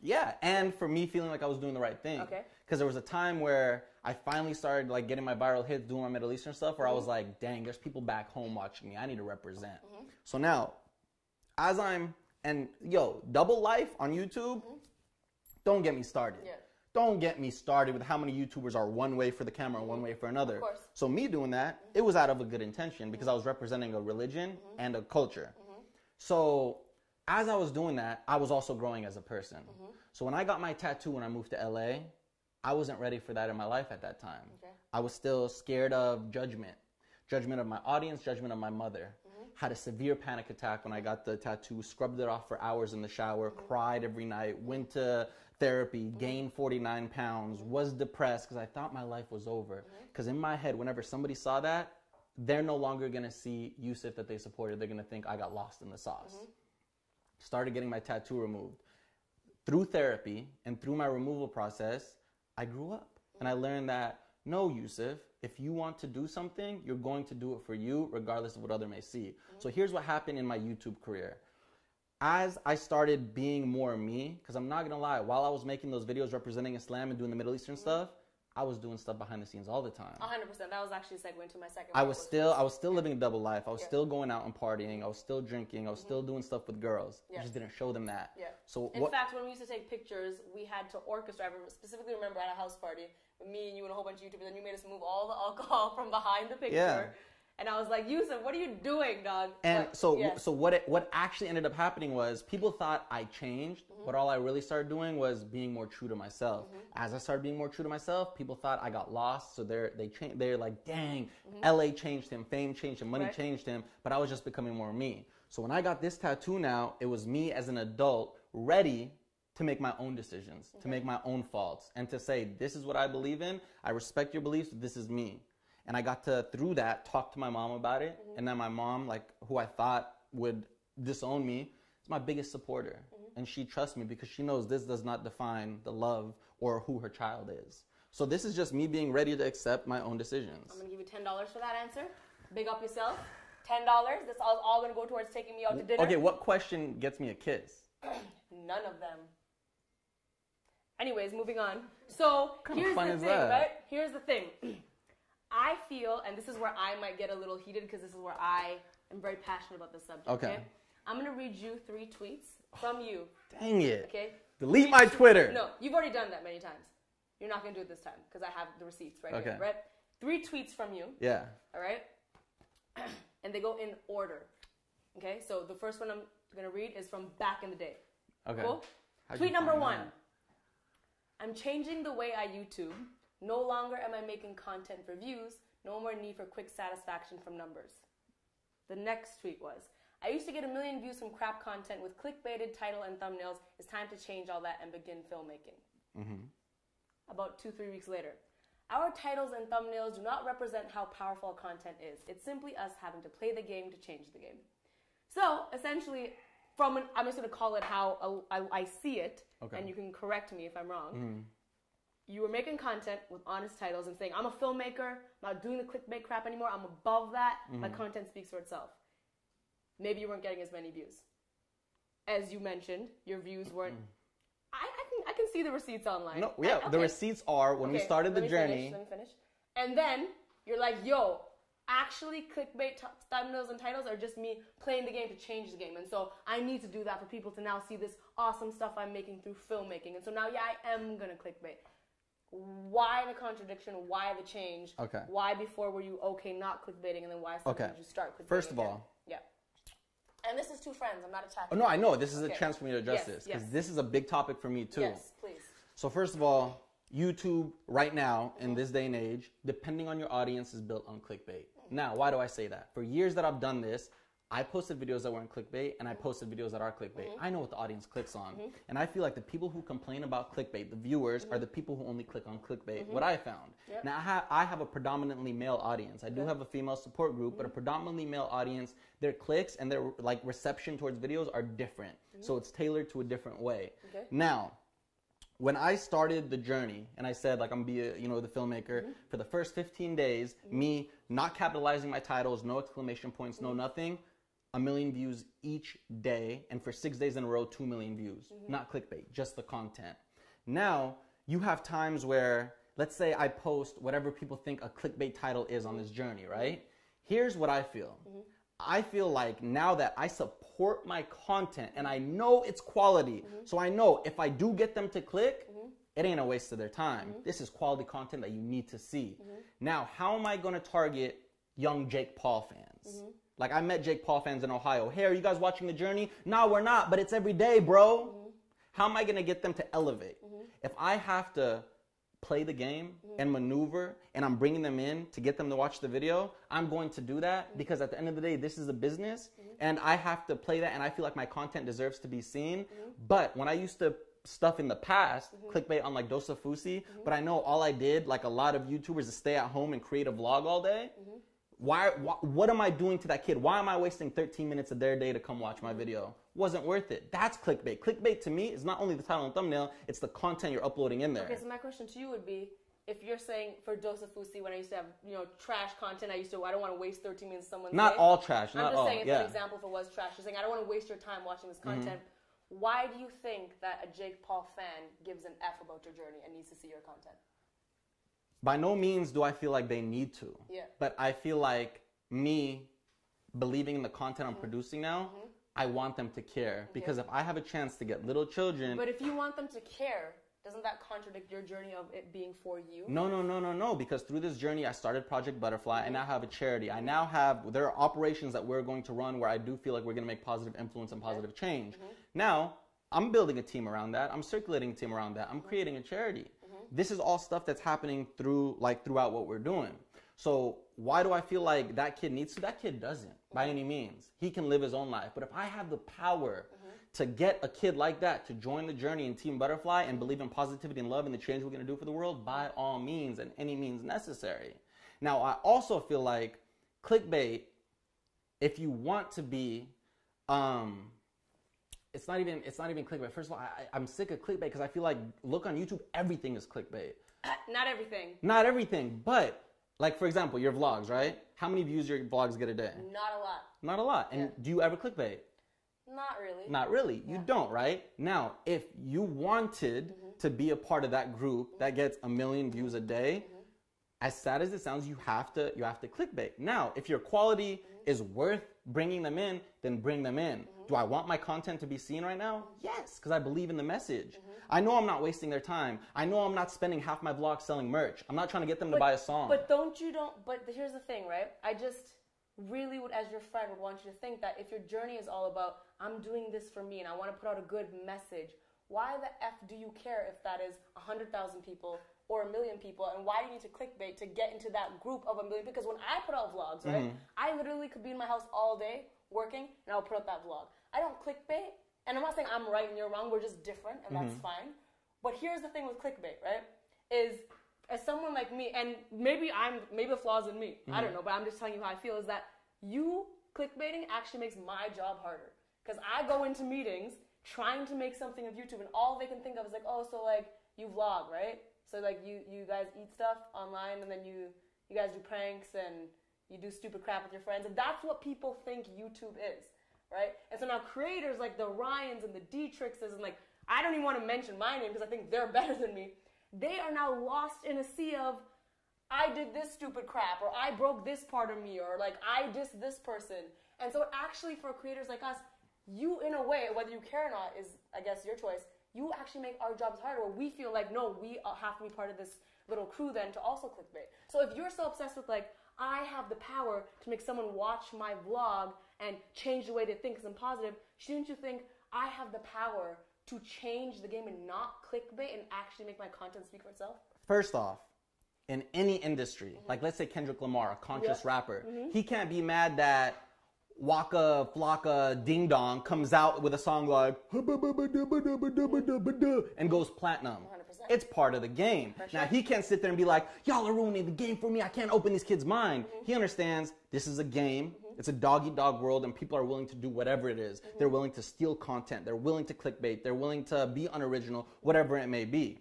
yeah, and for me feeling like I was doing the right thing. Okay. Because there was a time where I finally started like getting my viral hits, doing my Middle Eastern stuff, where I was like, dang, there's people back home watching me. I need to represent. Mm-hmm. So now, as I'm and yo, double life on YouTube, don't get me started. Mm-hmm. Yeah. Don't get me started with how many YouTubers are one way for the camera and one way for another. Of course. So me doing that, it was out of a good intention because I was representing a religion mm-hmm. and a culture. Mhm. So as I was doing that, I was also growing as a person. Mm-hmm. So when I got my tattoo when I moved to LA, I wasn't ready for that in my life at that time. Okay. I was still scared of judgment. Judgment of my audience, judgment of my mother. Mm-hmm. Had a severe panic attack when I got the tattoo, scrubbed it off for hours in the shower, cried every night, went to therapy, mm-hmm. gained 49 pounds, mm-hmm. was depressed because I thought my life was over. Mm-hmm. Because in my head, whenever somebody saw that, they're no longer gonna see Yusuf that they supported. They're gonna think I got lost in the sauce. Started getting my tattoo removed. Through therapy and through my removal process, I grew up and I learned that no, Yusuf, if you want to do something, you're going to do it for you, regardless of what other may see. So here's what happened in my YouTube career. As I started being more me, because I'm not gonna lie, while I was making those videos representing Islam and doing the Middle Eastern stuff, I was doing stuff behind the scenes all the time. 100%. That was actually a segue into my second I was still I was still living a double life. I was Yeah. still going out and partying. I was still drinking. I was mm-hmm. still doing stuff with girls. Yeah. I just didn't show them that. Yeah. So In what? fact, when we used to take pictures, we had to orchestrate. I specifically remember at a house party me and you and a whole bunch of YouTubers, and you made us move all the alcohol from behind the picture. Yeah. And I was like, Yusuf, what are you doing, dog? and But, so yeah. so what it, what actually ended up happening was people thought I changed, Mm-hmm. but all I really started doing was being more true to myself. As I started being more true to myself, people thought I got lost. So they're they changed. They're like, dang, L.A. changed him, fame changed him, money Mm-hmm. Right. changed him. But I was just becoming more me. So when I got this tattoo now, it was me as an adult ready to make my own decisions, to make my own faults, and to say, this is what I believe in. I respect your beliefs. This is me. And I got to through that talk to my mom about it, mm-hmm. and then my mom, like who I thought would disown me, is my biggest supporter, mm-hmm. and she trusts me because she knows this does not define the love or who her child is. So this is just me being ready to accept my own decisions. I'm gonna give you ten dollars for that answer. Big up yourself. Ten dollars. That's all, all gonna go towards taking me out to dinner. Okay, what question gets me a kiss? None of them. Anyways, moving on. So here's the is thing, right? Here's the thing. I feel, and this is where I might get a little heated because this is where I am very passionate about this subject. Okay. Okay. I'm gonna read you three tweets from you. Dang it. Okay. Delete my Twitter. No, you've already done that many times. You're not gonna do it this time because I have the receipts right Okay. here. Right. Three tweets from you. Yeah. All right. and they go in order. Okay. So the first one I'm gonna read is from back in the day. Okay. Cool. How'd Tweet number one. that? I'm changing the way I YouTube. No longer am I making content for views. No more need for quick satisfaction from numbers. The next tweet was I used to get a million views from crap content with clickbaited title and thumbnails. It's time to change all that and begin filmmaking. Mm-hmm. About two, three weeks later. Our titles and thumbnails do not represent how powerful content is. It's simply us having to play the game to change the game. So essentially, from an, I'm just going to call it how I, I see it, Okay. and you can correct me if I'm wrong. Mm-hmm. You were making content with honest titles and saying, I'm a filmmaker, I'm not doing the clickbait crap anymore, I'm above that, mm-hmm. my content speaks for itself. Maybe you weren't getting as many views. As you mentioned, your views weren't. Mm. I, I, can, I can see the receipts online. No, yeah, I- the receipts are when we Okay, started the let journey. Finish, let me finish. And then you're like, yo, actually, clickbait t- thumbnails and titles are just me playing the game to change the game. And so I need to do that for people to now see this awesome stuff I'm making through filmmaking. And so now, yeah, I am gonna clickbait. Why the contradiction? Why the change? Okay. Why before were you okay not clickbaiting, and then why suddenly Okay. did you start clickbaiting? First of again? all- yeah. And this is two friends. I'm not attacking. Oh, no, I know. This is a chance for me to address Yes, this because yes. this is a big topic for me too. Yes, please. So first of all, YouTube right now in this day and age, depending on your audience, is built on clickbait. Mm-hmm. Now, why do I say that? For years that I've done this, I posted videos that weren't clickbait and I posted videos that are clickbait. Mm-hmm. I know what the audience clicks on. Mm-hmm. And I feel like the people who complain about clickbait, the viewers, are mm-hmm. the people who only click on clickbait. What I found. Yep. Now, I have, I have a predominantly male audience. I do have a female support group, but a predominantly male audience, their clicks and their like reception towards videos are different. So it's tailored to a different way. Okay. Now, when I started the journey and I said like I'm gonna be a, you know the filmmaker for the first 15 days, me not capitalizing my titles, no exclamation points, no nothing, a million views each day, and for six days in a row, two million views. Mm-hmm. Not clickbait, just the content. Now you have times where let's say I post whatever people think a clickbait title is on this journey, right? Here's what I feel. Mm-hmm. I feel like now that I support my content and I know it's quality, mm-hmm. so I know if I do get them to click, it ain't a waste of their time. This is quality content that you need to see. Now, how am I going to target young Jake Paul fans? Like I met Jake Paul fans in Ohio. Hey, are you guys watching the journey? No, we're not, but it's every day, bro. Mm-hmm. How am I going to get them to elevate? Mm-hmm. If I have to play the game mm-hmm. and maneuver and I'm bringing them in to get them to watch the video, I'm going to do that because at the end of the day, this is a business and I have to play that and I feel like my content deserves to be seen. But when I used to stuff in the past, clickbait on like Dosa Fousey, but I know all I did, like a lot of YouTubers, is stay at home and create a vlog all day. Why, why, what am I doing to that kid? Why am I wasting 13 minutes of their day to come watch my video? Wasn't worth it. That's clickbait. Clickbait to me is not only the title and thumbnail, it's the content you're uploading in there. Okay, so my question to you would be, if you're saying for Dosa Fousey, when I used to have you know trash content, I used to I don't want to waste 13 minutes someone's Not day. all trash, I'm not just all, saying, yeah. an example, if it was trash, you're saying I don't want to waste your time watching this Mm-hmm. content. Why do you think that a Jake Paul fan gives an F about your journey and needs to see your content? By no means do I feel like they need to. Yeah. But I feel like me believing in the content Mm-hmm. I'm producing now, mm-hmm. I want them to care. Because if I have a chance to get little children. But if you want them to care, doesn't that contradict your journey of it being for you? no, no, no, no, no. Because through this journey, I started Project Butterfly. I mm-hmm. now have a charity. I now have, there are operations that we're going to run where I do feel like we're going to make positive influence and positive change. Mm-hmm. Now, I'm building a team around that. I'm circulating a team around that. I'm creating a charity. This is all stuff that's happening through, like, throughout what we're doing. So why do I feel like that kid needs to? That kid doesn't by any means. He can live his own life. But if I have the power to get a kid like that to join the journey in Team Butterfly and believe in positivity and love and the change we're going to do for the world, by all means and any means necessary. Now, I also feel like clickbait, if you want to be, um, it's not even it's not even clickbait. First of all, I, I'm sick of clickbait because I feel like look on YouTube, everything is clickbait. Not everything. Not everything, but like for example, your vlogs, right? How many views your vlogs get a day? Not a lot. Not a lot. And do you ever clickbait? Not really. Not really. You don't, right? Now, if you wanted mm-hmm. to be a part of that group that mm-hmm. gets a million views a day, mm-hmm. as sad as it sounds, you have to you have to clickbait. Now, if your quality is worth bringing them in, then bring them in. Do I want my content to be seen right now? Yes, because I believe in the message. Mm-hmm. I know I'm not wasting their time. I know I'm not spending half my vlog selling merch. I'm not trying to get them to buy a song. But don't you don't? But here's the thing, right? I just really would, as your friend, would want you to think that if your journey is all about I'm doing this for me and I want to put out a good message, why the f do you care if that is hundred thousand people or a million people? And why do you need to clickbait to get into that group of a million? Because when I put out vlogs, right, mm-hmm. I literally could be in my house all day working and I'll put up that vlog. I don't clickbait, and I'm not saying I'm right and you're wrong. We're just different, and that's mm-hmm. fine. But here's the thing with clickbait, right? Is as someone like me, and maybe I'm maybe the flaws in me. I don't mm-hmm. know, but I'm just telling you how I feel. Is that you clickbaiting actually makes my job harder because I go into meetings trying to make something of YouTube, and all they can think of is like, oh, so like you vlog, right? So like you you guys eat stuff online, and then you you guys do pranks and you do stupid crap with your friends, and that's what people think YouTube is, right? And so now creators like the Ryans and the Dietrichses and like I don't even want to mention my name because I think they're better than me. They are now lost in a sea of I did this stupid crap or I broke this part of me or like I dissed this person. And so actually for creators like us, you in a way, whether you care or not is I guess your choice. You actually make our jobs harder where we feel like no, we uh, have to be part of this little crew then to also clickbait. So if you're so obsessed with like I have the power to make someone watch my vlog and change the way they think because I'm positive, shouldn't you think I have the power to change the game and not clickbait and actually make my content speak for itself? First off, in any industry, mm-hmm. like let's say Kendrick Lamar, a conscious Yeah. rapper, mm-hmm. he can't be mad that Waka Flocka Ding Dong comes out with a song like and goes platinum. 100%. It's part of the game. sure. Now he can't sit there and be like, "Y'all are ruining the game for me. I can't open these kids' mind." Mm-hmm. He understands this is a game. It's a dog eat dog world, and people are willing to do whatever it is. Mm-hmm. They're willing to steal content. They're willing to clickbait. They're willing to be unoriginal, whatever it may be.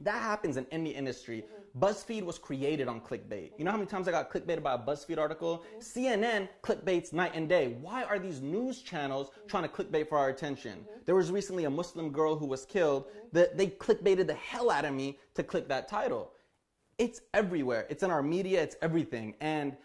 That happens in any industry. Mm-hmm. BuzzFeed was created on clickbait. You know how many times I got clickbaited by a BuzzFeed article? Mm-hmm. CNN clickbaits night and day. Why are these news channels mm-hmm. trying to clickbait for our attention? There was recently a Muslim girl who was killed. That they clickbaited the hell out of me to click that title. It's everywhere. It's in our media. It's everything. And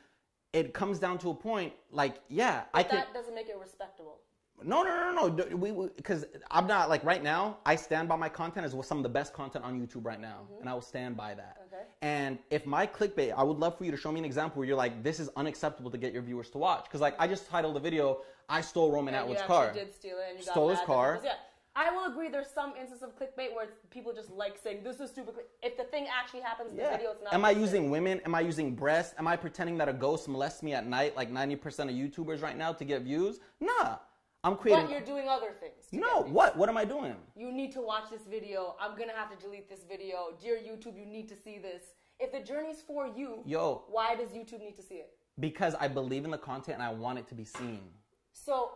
it comes down to a point like, yeah, I can. That doesn't make it respectable. No, no, no, no. We because I'm not like right now. I stand by my content as well. some of the best content on YouTube right now, and I will stand by that. Mm-hmm. Okay. And if my clickbait, I would love for you to show me an example where you're like, this is unacceptable to get your viewers to watch. Because like I just titled the video, I stole Roman And Atwood's car. did steal it and you Stole got his car. Yeah. I will agree there's some instance of clickbait where people just like saying this is stupid. If the thing actually happens in the video, it's not. Am I using women? Am I using breasts? Am I pretending that a ghost molests me at night like 90% of YouTubers right now to get views? Nah. I'm creating. But you're doing other things. no, what? What am I doing? You need to watch this video. I'm gonna have to delete this video. Dear YouTube, you need to see this. If the journey's for you, Yo. why does YouTube need to see it? Because I believe in the content and I want it to be seen. So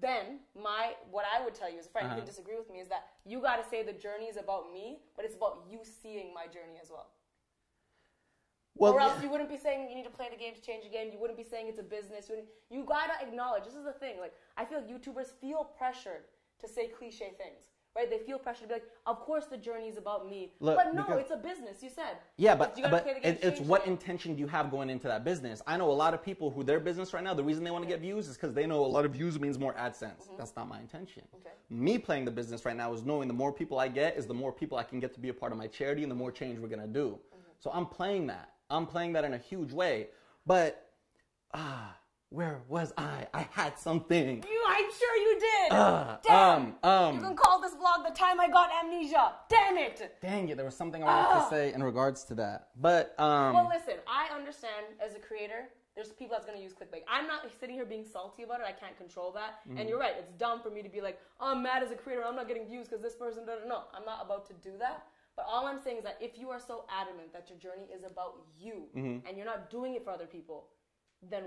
then, my what I would tell you as a friend, Uh-huh. you can disagree with me, is that you got to say the journey is about me, but it's about you seeing my journey as well. Well, or else you wouldn't be saying you need to play the game to change the game. You wouldn't be saying it's a business. You, you gotta acknowledge this is the thing. Like I feel like YouTubers feel pressured to say cliche things, right? They feel pressured to be like, "Of course, the journey is about me," Look, but no, because- it's a business. You said. Yeah, but, you but play the game it, to it's what the game. intention do you have going into that business? I know a lot of people who their business right now, the reason they want to get views is because they know a lot of views means more AdSense. That's not my intention. Mm-hmm. Okay. Me playing the business right now is knowing the more people I get is the more people I can get to be a part of my charity and the more change we're gonna do. Mm-hmm. So I'm playing that. I'm playing that in a huge way. But ah, where was I? I had something. You, I'm sure you did. Uh, Damn. um, um. you can call this vlog the time I got amnesia. Damn it. Dang it, there was something I wanted to say in regards to that. But um Well, listen, I understand as a creator, there's people that's gonna use clickbait. I'm not sitting here being salty about it. I can't control that. Mm-hmm. And you're right. It's dumb for me to be like, oh, I'm mad as a creator. I'm not getting views because this person doesn't know. I'm not about to do that. But all I'm saying is that if you are so adamant that your journey is about you Mm-hmm. and you're not doing it for other people, then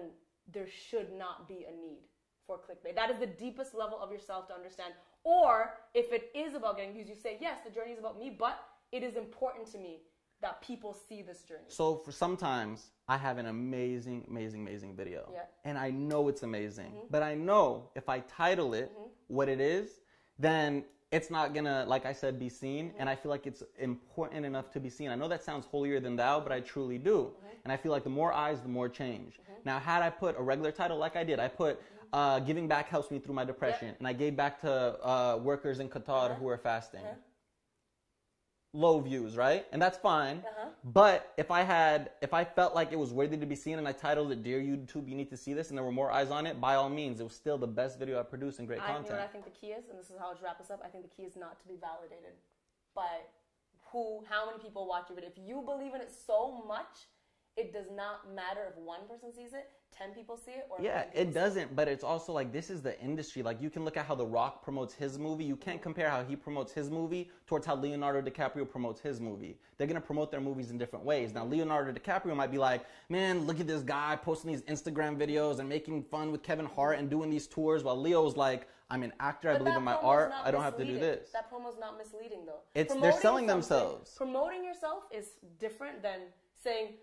there should not be a need for clickbait. That is the deepest level of yourself to understand. Or if it is about getting views, you say, yes, the journey is about me, but it is important to me that people see this journey. So for sometimes I have an amazing, amazing, amazing video. Yeah. And I know it's amazing. But I know if I title it what it is, then it's not gonna, like I said, be seen. And I feel like it's important enough to be seen. I know that sounds holier than thou, but I truly do. And I feel like the more eyes, the more change. Now, had I put a regular title like I did, I put uh, giving back helps me through my depression, and I gave back to uh, workers in Qatar who are fasting low views, right? And that's fine. Uh-huh. But if I had, if I felt like it was worthy to be seen and I titled it Dear YouTube, you need to see this, and there were more eyes on it, by all means, it was still the best video I produced and great I, you know content. what I think the key is, and this is how I'll wrap this up. I think the key is not to be validated by who, how many people watch your video. If you believe in it so much, it does not matter if one person sees it, ten people see it, or Yeah, it doesn't, but it's also like this is the industry. Like you can look at how The Rock promotes his movie. You can't compare how he promotes his movie towards how Leonardo DiCaprio promotes his movie. They're gonna promote their movies in different ways. Now Leonardo DiCaprio might be like, man, look at this guy posting these Instagram videos and making fun with Kevin Hart and doing these tours, while Leo's like, I'm an actor. I believe in my art. I don't have to do this. That promo's not misleading though. It's- they're selling themselves. Promoting yourself is different than saying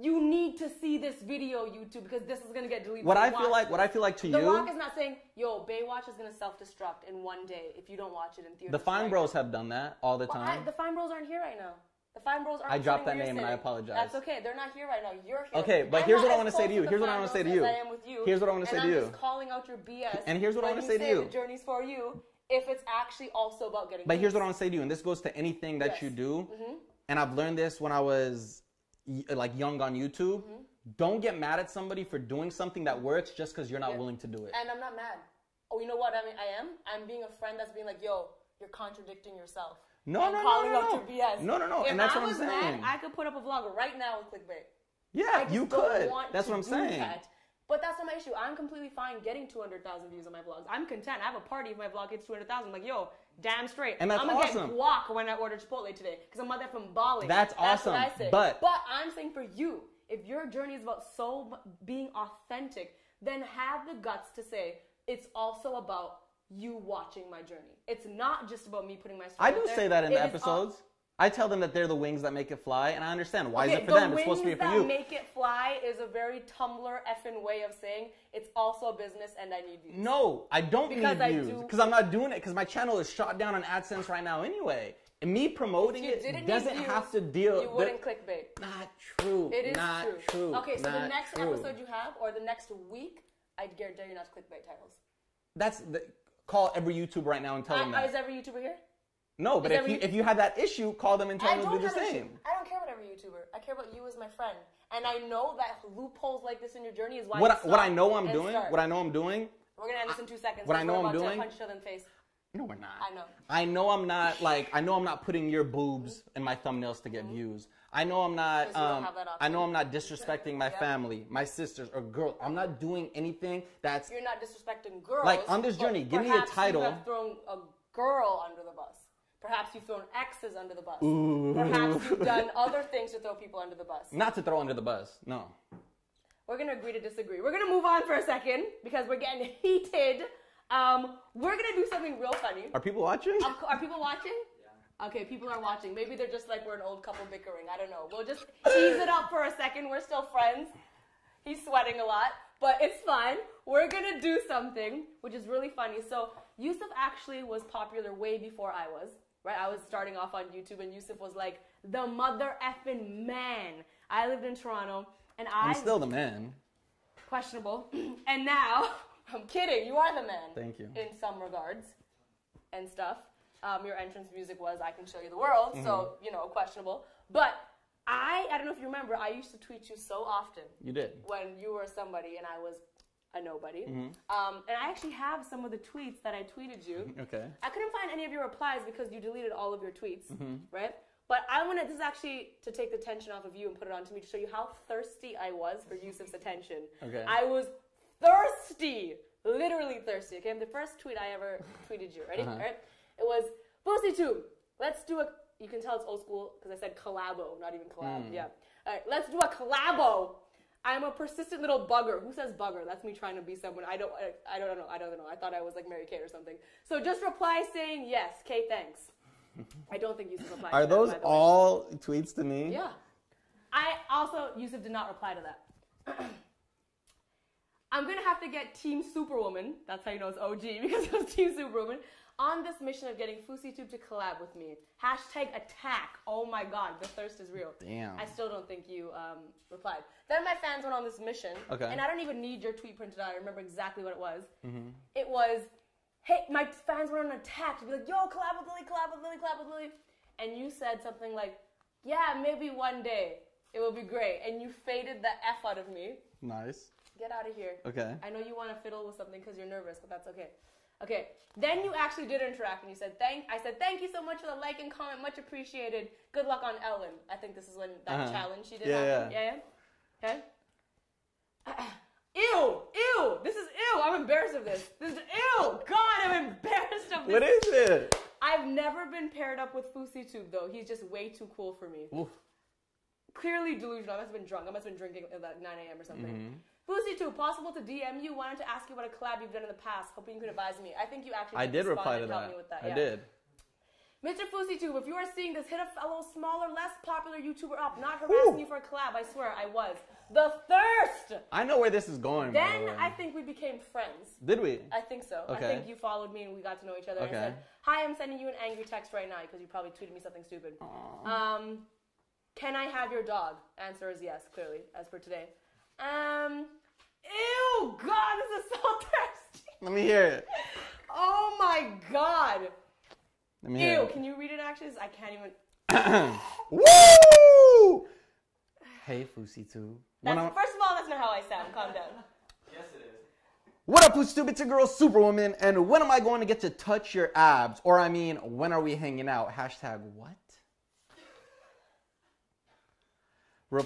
you need to see this video YouTube because this is gonna get deleted. What I feel like, what I feel like to The you, The Rock is not saying, "Yo, Baywatch is gonna self-destruct in one day if you don't watch it in theaters." the Fine right Bros now." have done that all the Well, I- time. the Fine Bros aren't here right now. The Fine Bros aren't. I dropped that name and I apologize. That's okay. They're not here right now. You're here. Okay, but I'm here's what I wanna say to you. Here's what I wanna say to you. I am with you. Here's what I wanna and say to you. just calling out your BS. And here's what I wanna say to you. The journey's for you. If it's actually also about getting. But here's what I want to say to you, and this goes to anything that Yes. you do. Mm-hmm. And I've learned this when I was like young on YouTube. Mm-hmm. Don't get mad at somebody for doing something that works just because you're not Yeah. willing to do it. And I'm not mad. Oh, you know what? I mean, I am. I'm being a friend that's being like, "Yo, you're contradicting yourself." No, and no, no, calling no, out no. your BS. No, no, no, If and that's I what I'm was saying. Mad, I could put up a vlog right now with clickbait. yeah, you could. want That's to what I'm saying. that. But that's not my issue. I'm completely fine getting 200,000 views on my vlogs. I'm content. I have a party if my vlog hits 200,000. I'm like, yo, damn straight. And that's I'm gonna awesome. get guac when I order Chipotle today because I'm mother from Bali. That's What awesome. But- but I'm saying for you, if your journey is about so being authentic, then have the guts to say it's also about you watching my journey. It's not just about me putting my. I do there. say that in It the is episodes. I tell them that they're the wings that make it fly, and I understand. Why is it for the them? It's supposed to be for that you. make it fly is a very Tumblr effing way of saying it's also a business and I need views. No, I don't Because need I views do- because I'm not doing it because my channel is shot down on AdSense right now anyway. And me promoting it doesn't need have to deal. With You wouldn't clickbait. Not true. It is not true. true. Okay, so the next true. episode you have or the next week, I'd dare you not to clickbait titles. That's the call every YouTuber right now and tell them I, that. is every YouTuber here? No, but if you if you have that issue, call them and tell I them to don't the same. issue. I don't care about every YouTuber. I care about you as my friend, and I know that loopholes like this in your journey is why. What I, what I know I'm doing, start. what I know I'm doing. We're gonna end this in two seconds. what I know I'm doing- punch each other in the face. No, we're not. I know. I know I'm not like I know I'm not putting your boobs in my thumbnails to get views. I know I'm not. Because you don't Um, I know. I'm not disrespecting my Yeah. family, my sisters or girl. I'm not doing anything that's You're not disrespecting girls. Like, on this journey, give me a title. You have thrown a girl under the bus. Perhaps you've thrown exes under the bus. Perhaps you've done other things to throw people under the bus. not to throw under the bus. No. We're gonna agree to disagree. We're gonna move on for a second because we're getting heated. Um, we're gonna do something real funny. Are people watching? Are, are people watching? Okay, people are watching. Maybe they're just like we're an old couple bickering. I don't know. We'll just ease it up for a second. We're still friends. He's sweating a lot, but it's fine. We're gonna do something which is really funny. So Yusuf actually was popular way before I was. Right, I was starting off on YouTube, and Yusuf was like the mother effing man. I lived in Toronto, and I I'm still the man. questionable. and now, I'm kidding. You are the man. Thank you. In some regards, and stuff. Um, your entrance music was "I Can Show You the World," Mm-hmm. so you know, questionable. But I, I don't know if you remember, I used to tweet you so often You did. when you were somebody and I was a nobody. Mm-hmm. Um, and I actually have some of the tweets that I tweeted you. Okay. I couldn't find any of your replies because you deleted all of your tweets, Mm-hmm. right? But I wanted this is actually to take the tension off of you and put it onto me to show you how thirsty I was for Yusuf's attention. Okay. I was thirsty, literally thirsty. Okay, the first tweet I ever tweeted you. Ready? Uh-huh. All right. It was FouseyTube. Let's do a You can tell it's old school because I said collabo, not even collab. Yeah. All right, let's do a collabo. I'm a persistent little bugger. Who says bugger? That's me trying to be someone. I don't. I, I don't know. I don't know. I thought I was like Mary Kate or something. So just reply saying yes. Kate, thanks. I don't think Yusuf replied. Are to that, those by the way. all tweets to me? Yeah. I also Yusuf did not reply to that. I'm gonna have to get Team Superwoman. That's how you know it's OG because it was Team Superwoman on this mission of getting FouseyTube to collab with me. Hashtag attack. Oh my god, the thirst is real. Damn. I still don't think you um, replied. Then my fans went on this mission. Okay. And I don't even need your tweet printed out. I remember exactly what it was. Mm-hmm. It was, hey, my fans went on attack to be like, yo, collab with Lilly, collab with Lilly, collab with Lilly. And you said something like, yeah, maybe one day it will be great. And you faded the F out of me. Nice. Get out of here. Okay. I know you want to fiddle with something because you're nervous, but that's okay. Okay. Then you actually did interact and you said thank. I said thank you so much for the like and comment, much appreciated. Good luck on Ellen. I think this is when that Uh-huh. challenge she did. Yeah, happen. yeah, yeah. Okay. Ew, ew. This is ew. I'm embarrassed of this. This is ew. God, I'm embarrassed of this. What is it? I've never been paired up with FouseyTube though. He's just way too cool for me Oof. clearly delusional. I must have been drunk. I must have been drinking at like 9 a.m. or something. Mm-hmm. FouseyTube, possible to DM you. Wanted to ask you what a collab you've done in the past. Hoping you could advise me. I think you actually I did reply to that. Me with that. I yeah. did. Mr. FouseyTube, if you are seeing this, hit a fellow smaller, less popular YouTuber up. Not harassing Woo. you for a collab. I swear, I was. The thirst. I know where this is going. the Then way. I think we became friends. did we? I think so. Okay. I think you followed me and we got to know each other. I Okay. said, "Hi, I'm sending you an angry text right now because you probably tweeted me something stupid." Um, can I have your dog? Answer is yes, clearly, as per today. Um, ew, God, this is so thirsty. Let me hear it. Oh my God. Let me hear Ew, it. can you read it? Actually, I can't even. Woo! Hey, FouseyTube. That's, I'm- first of all, that's not how I sound. Calm down. Yes, it is. What up, who's stupid? It's your girl Superwoman. And when am I going to get to touch your abs? Or I mean, when are we hanging out? Hashtag what?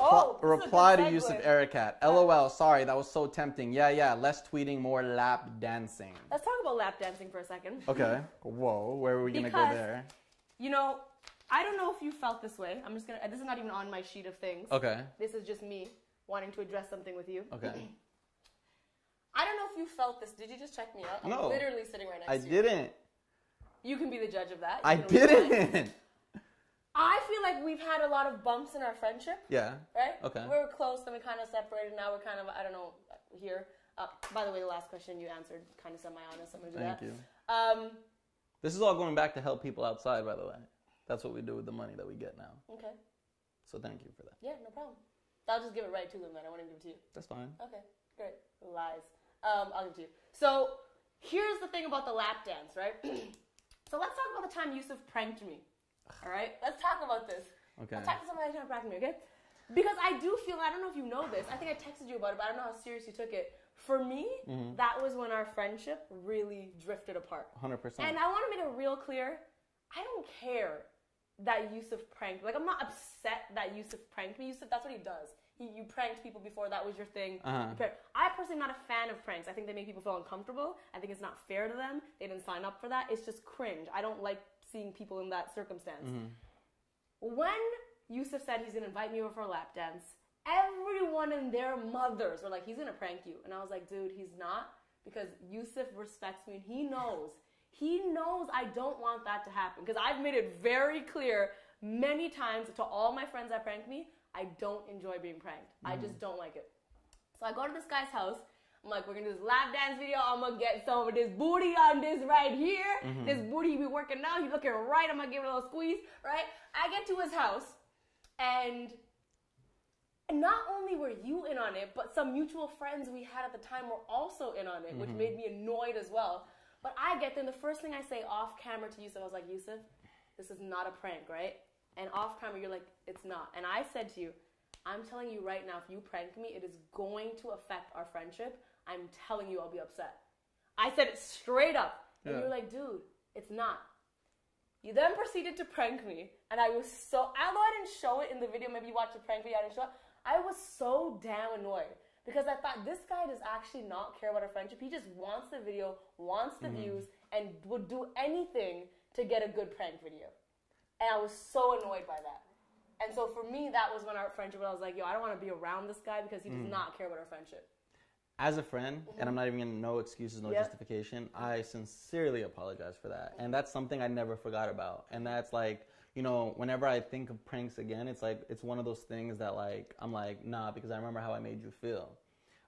Oh, this is a reply to Yusuf segue. Ericat. LOL. Sorry, that was so tempting. Yeah, yeah. Less tweeting, more lap dancing. Let's talk about lap dancing for a second. Okay. Whoa. Where are we gonna go Because- there? You know, I don't know if you felt this way. I'm just gonna. This is not even on my sheet of things. Okay. This is just me wanting to address something with you. Okay. I don't know if you felt this. Did you just check me out? I'm No. literally sitting right next I to you. I didn't. You can be the judge of that. You I didn't. I feel like we've had a lot of bumps in our friendship, Yeah. right? Okay. We were close, then we kind of separated. Now we're kind of, I don't know, here. Uh, by the way, the last question you answered kind of semi-honest. I'm gonna do Thank that. you. Um, This is all going back to help people outside, by the way. That's what we do with the money that we get now. okay. So thank you for that. Yeah, no problem. I'll just give it right to them then. I want to give it to you. That's fine. Okay, great. Lies. Um, I'll give it to you. So here's the thing about the lap dance, right? so let's talk about the time Yusuf pranked me. All right, let's talk about this. Okay. Let's talk to somebody who pranked me, okay? Because I do feel I don't know if you know this. I think I texted you about it, but I don't know how serious you took it. For me, Mm-hmm. that was when our friendship really drifted apart. 100%. And I want to make it real clear. I don't care that Yusuf pranked. Like I'm not upset that Yusuf pranked me. Yusuf, that's what he does. He, you pranked people before. That was your thing. Uh-huh. I personally am not a fan of pranks. I think they make people feel uncomfortable. I think it's not fair to them. They didn't sign up for that. It's just cringe. I don't like seeing people in that circumstance. Mm-hmm. When Yusuf said he's gonna invite me over for a lap dance, everyone and their mothers were like, he's gonna prank you. And I was like, dude, he's not because Yusuf respects me and he knows. He knows I don't want that to happen because I've made it very clear many times to all my friends that prank me, I don't enjoy being pranked. I mm. just don't like it. So I go to this guy's house. I'm like, we're gonna do this lap dance video. I'm gonna get some of this booty on this right here. Mm-hmm. This booty be working out. He looking right. I'm gonna give it a little squeeze, right? I get to his house, and not only were you in on it, but some mutual friends we had at the time were also in on it, which mm-hmm. made me annoyed as well. But I get there, and the first thing I say off camera to Yusuf, I was like, Yusuf, this is not a prank, right? And off camera, you're like, it's not. And I said to you, I'm telling you right now, if you prank me, it is going to affect our friendship. I'm telling you, I'll be upset. I said it straight up. And Yeah. you're like, dude, it's not. You then proceeded to prank me, and I was so, although I didn't show it in the video, maybe you watched the prank video, I didn't show it, I was so damn annoyed because I thought this guy does actually not care about our friendship. He just wants the video, wants the mm-hmm. views, and would do anything to get a good prank video. and I was so annoyed by that. And so for me, that was when our friendship. I was like, yo, I don't want to be around this guy because he does mm. not care about our friendship. As a friend, and I'm not even gonna no excuses, no Yep. justification. I sincerely apologize for that, and that's something I never forgot about. And that's like, you know, whenever I think of pranks again, it's like it's one of those things that like I'm like, nah, because I remember how I made you feel.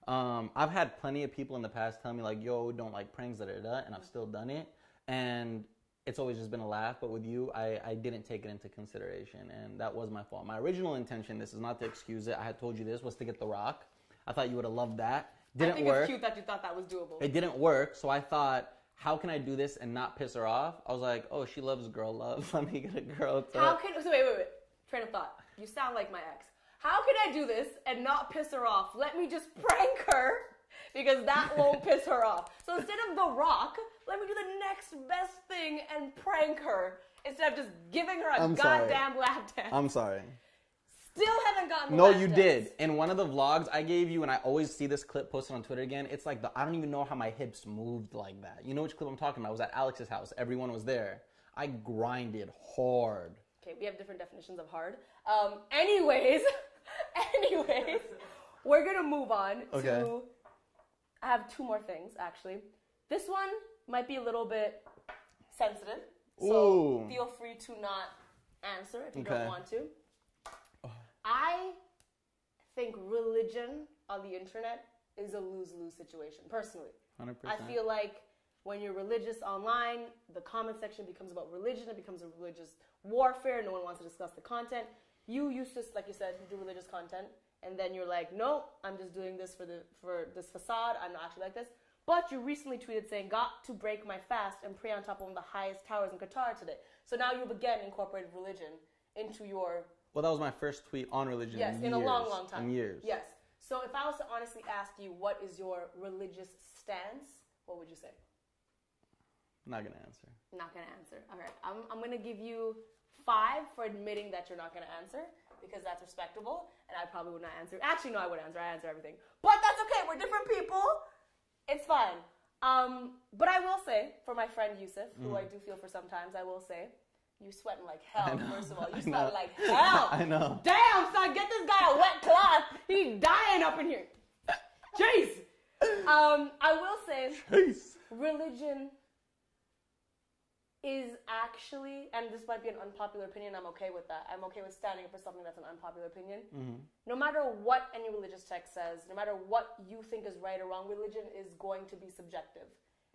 Um, I've had plenty of people in the past tell me like, yo, don't like pranks, da da da, and I've still done it, and it's always just been a laugh. But with you, I, I didn't take it into consideration, and that was my fault. My original intention, this is not to excuse it. I had told you this was to get the rock. I thought you would have loved that. Didn't I think work. it's cute that you thought that was doable. It didn't work, so I thought, how can I do this and not piss her off? I was like, oh, she loves girl love. Let me get a girl to. How can so wait, wait, wait. Train of thought. You sound like my ex. How can I do this and not piss her off? Let me just prank her because that won't piss her off. So instead of the rock, let me do the next best thing and prank her instead of just giving her a I'm sorry. goddamn lap dance. I'm sorry. Still haven't gotten No, lap you did. In one of the vlogs I gave you, and I always see this clip posted on Twitter again. It's like the I don't even know how my hips moved like that. You know which clip I'm talking about? I was at Alex's house. Everyone was there. I grinded hard. Okay, we have different definitions of hard. Um, anyways, anyways, we're gonna move on Okay. to. I have two more things actually. This one might be a little bit sensitive, so Ooh. feel free to not answer if you Okay. don't want to. I think religion on the internet is a lose-lose situation. Personally, 100%. I feel like when you're religious online, the comment section becomes about religion. It becomes a religious warfare. No one wants to discuss the content. You used to, like you said, do religious content, and then you're like, no, I'm just doing this for the for this facade. I'm not actually like this. But you recently tweeted saying, "Got to break my fast and pray on top of one of the highest towers in Qatar today." So now you've again incorporated religion into your Well, that was my first tweet on religion. yes in, in a long, years. long time. In years. Yes. So if I was to honestly ask you, what is your religious stance? What would you say? Not gonna answer. Not gonna answer. All right. I'm, I'm gonna give you five for admitting that you're not gonna answer because that's respectable, and I probably would not answer. Actually, no, I would answer. I answer everything, but that's okay. We're different people. It's fine. Um, but I will say, for my friend Yusuf, who I do feel for sometimes, I will say, you sweating like hell. First of all, you sweating like hell. I know. Damn, son, get this guy a wet cloth. He's dying up in here. Jeez. Um, I will say, Peace. religion is actually, and this might be an unpopular opinion, I'm okay with that. I'm okay with standing up for something that's an unpopular opinion. No matter what any religious text says, no matter what you think is right or wrong, religion is going to be subjective.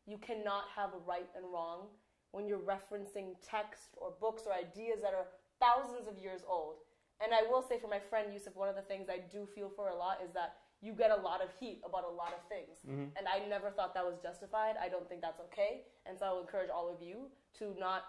You cannot have a right and wrong when you're referencing text or books or ideas that are thousands of years old. And I will say for my friend Yusuf, one of the things I do feel for a lot is that you get a lot of heat about a lot of things. And I never thought that was justified. I don't think that's okay. And so I will encourage all of you to not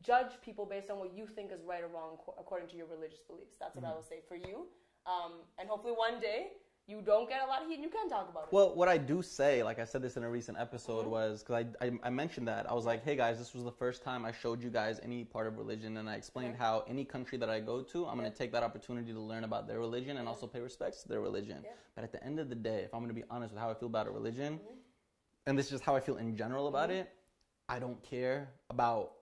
judge people based on what you think is right or wrong co- according to your religious beliefs. That's what I will say for you. Um, and hopefully one day you don't get a lot of heat and you can talk about it. Well, what I do say, like I said this in a recent episode, Mm-hmm. was because I, I, I mentioned that I was like, hey guys, this was the first time I showed you guys any part of religion, and I explained how any country that I go to, I'm going to take that opportunity to learn about their religion and also pay respects to their religion. Yeah. But at the end of the day, if I'm going to be honest with how I feel about a religion, Mm-hmm. and this is just how I feel in general about it, I don't care about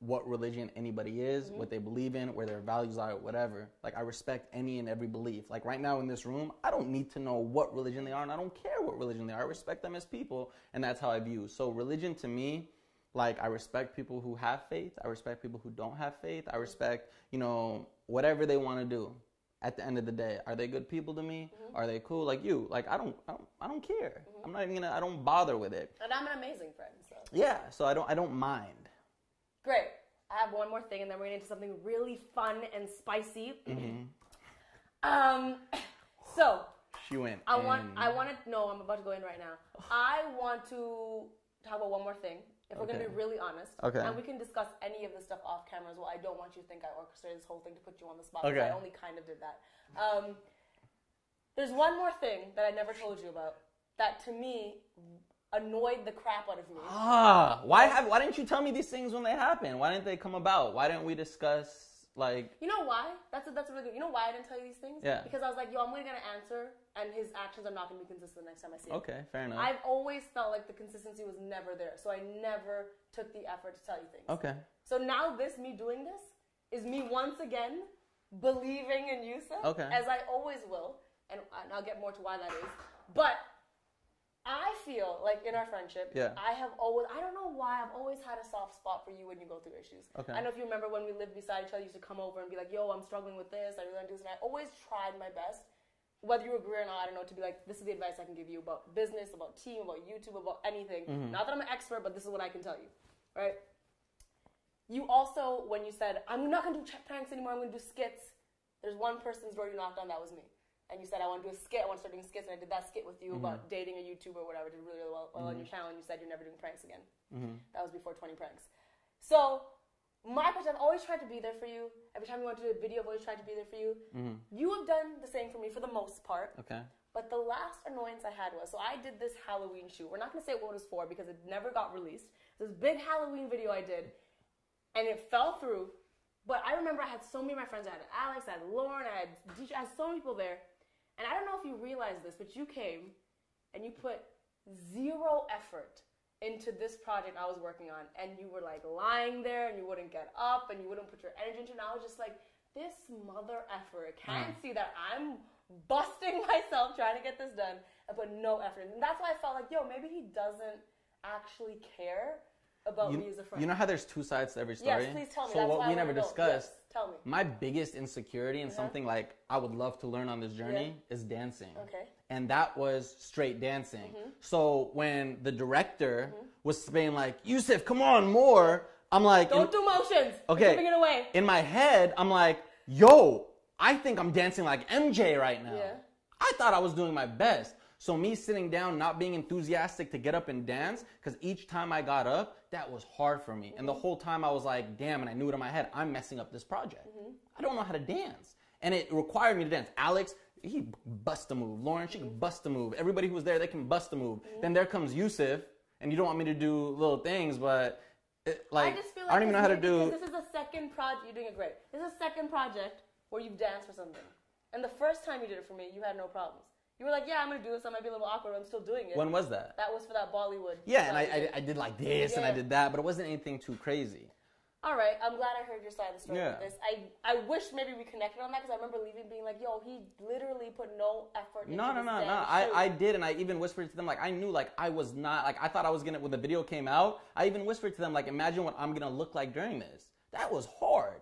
what religion anybody is, Mm-hmm. what they believe in, where their values are, whatever. Like I respect any and every belief. Like right now in this room, I don't need to know what religion they are, and I don't care what religion they are. I respect them as people, and that's how I view. So religion to me, like I respect people who have faith. I respect people who don't have faith. I respect, you know, whatever they want to do. At the end of the day, are they good people to me? Are they cool? Like you? Like I don't, I don't, I don't care. I'm not even gonna. I don't bother with it. and I'm an amazing friend, so. Yeah. So I don't, I don't mind. Great. I have one more thing, and then we're going to into something really fun and spicy. Mm-hmm. um, so She went. I want in. I want to know. I'm about to go in right now. I want to talk about one more thing. If we're gonna be really honest, Okay. and we can discuss any of the stuff off camera as well. I don't want you to think I orchestrated this whole thing to put you on the spot. Okay. I only kind of did that. Um, there's one more thing that I never told you about that to me annoyed the crap out of me. Ah, why have? Why didn't you tell me these things when they happened? Why didn't they come about? Why didn't we discuss like? You know why? That's a, that's a really good. You know why I didn't tell you these things? Yeah. Because I was like, yo, I'm really gonna answer, and his actions are not gonna be consistent the next time I see him. Okay, fair enough. I've always felt like the consistency was never there, so I never took the effort to tell you things. okay. So now this, me doing this, is me once again believing in Yusuf, Okay. as I always will, and, and I'll get more to why that is. But I feel like in our friendship, Yeah. I have always, I don't know why, I've always had a soft spot for you when you go through issues. Okay. I don't know if you remember when we lived beside each other, you used to come over and be like, yo, I'm struggling with this, I really want to do this. And I always tried my best, whether you agree or not, I don't know, to be like, this is the advice I can give you about business, about team, about YouTube, about anything. Mm-hmm. Not that I'm an expert, but this is what I can tell you, right? You also, when you said, I'm not going to do pranks anymore, I'm going to do skits, there's one person's door you knocked on, that was me. And you said, I want to do a skit, I want to start doing skits, and I did that skit with you mm-hmm. about dating a YouTuber or whatever, did really, really well, well on your mm-hmm. channel, and you said you're never doing pranks again. Mm-hmm. That was before 20 pranks. So, my question, I've always tried to be there for you. Every time you want to do a video, I've always tried to be there for you. You have done the same for me for the most part. Okay. But the last annoyance I had was so I did this Halloween shoot. We're not gonna say what it was for because it never got released. This big Halloween video I did, and it fell through. But I remember I had so many of my friends. I had Alex, I had Lauren, I had DJ, I had so many people there. And I don't know if you realize this, but you came and you put zero effort into this project I was working on, and you were like lying there, and you wouldn't get up, and you wouldn't put your energy into it. And I was just like, this mother effer can't hmm. see that I'm busting myself trying to get this done, and put no effort. And that's why I felt like, yo, maybe he doesn't actually care about me as a friend. you know how there's two sides to every story? Yes, please tell me. So That's what why we never discussed. Tell me. My biggest insecurity and Uh-huh. something like I would love to learn on this journey is dancing. Okay. And that was straight dancing. Mm-hmm. So when the director was saying like, Yusuf, come on, more, I'm like, Don't in- do motions. Okay. giving it away. In my head, I'm like, yo, I think I'm dancing like MJ right now. Yeah. I thought I was doing my best. So me sitting down, not being enthusiastic to get up and dance, because each time I got up, that was hard for me. And the mm-hmm. whole time I was like, damn, and I knew it in my head, I'm messing up this project. Mm-hmm. I don't know how to dance. And it required me to dance. Alex, he bust a move. Lauren, she can mm-hmm. bust a move. Everybody who was there, they can bust a move. Then there comes Yusuf, and you don't want me to do little things, but eh, it, like, I just feel like I don't even know how to do. This is the second project. You're doing it great. This is the second project where you've danced for something. And the first time you did it for me, you had no problems. You were like, "Yeah, I'm gonna do this. I might be a little awkward. but I'm still doing it." When was that? that was for that Bollywood. Yeah, and I. I, I did like this and I did that, but it wasn't anything too crazy. All right, I'm glad I heard your side of the story Yeah. with this. I I wish maybe we connected on that because I remember leaving being like, "Yo, he literally put no effort." into No, no, no, no. I, I did, and I even whispered to them like I knew like I was not like I thought I was gonna when the video came out. I even whispered to them like imagine what I'm gonna look like during this. That was hard.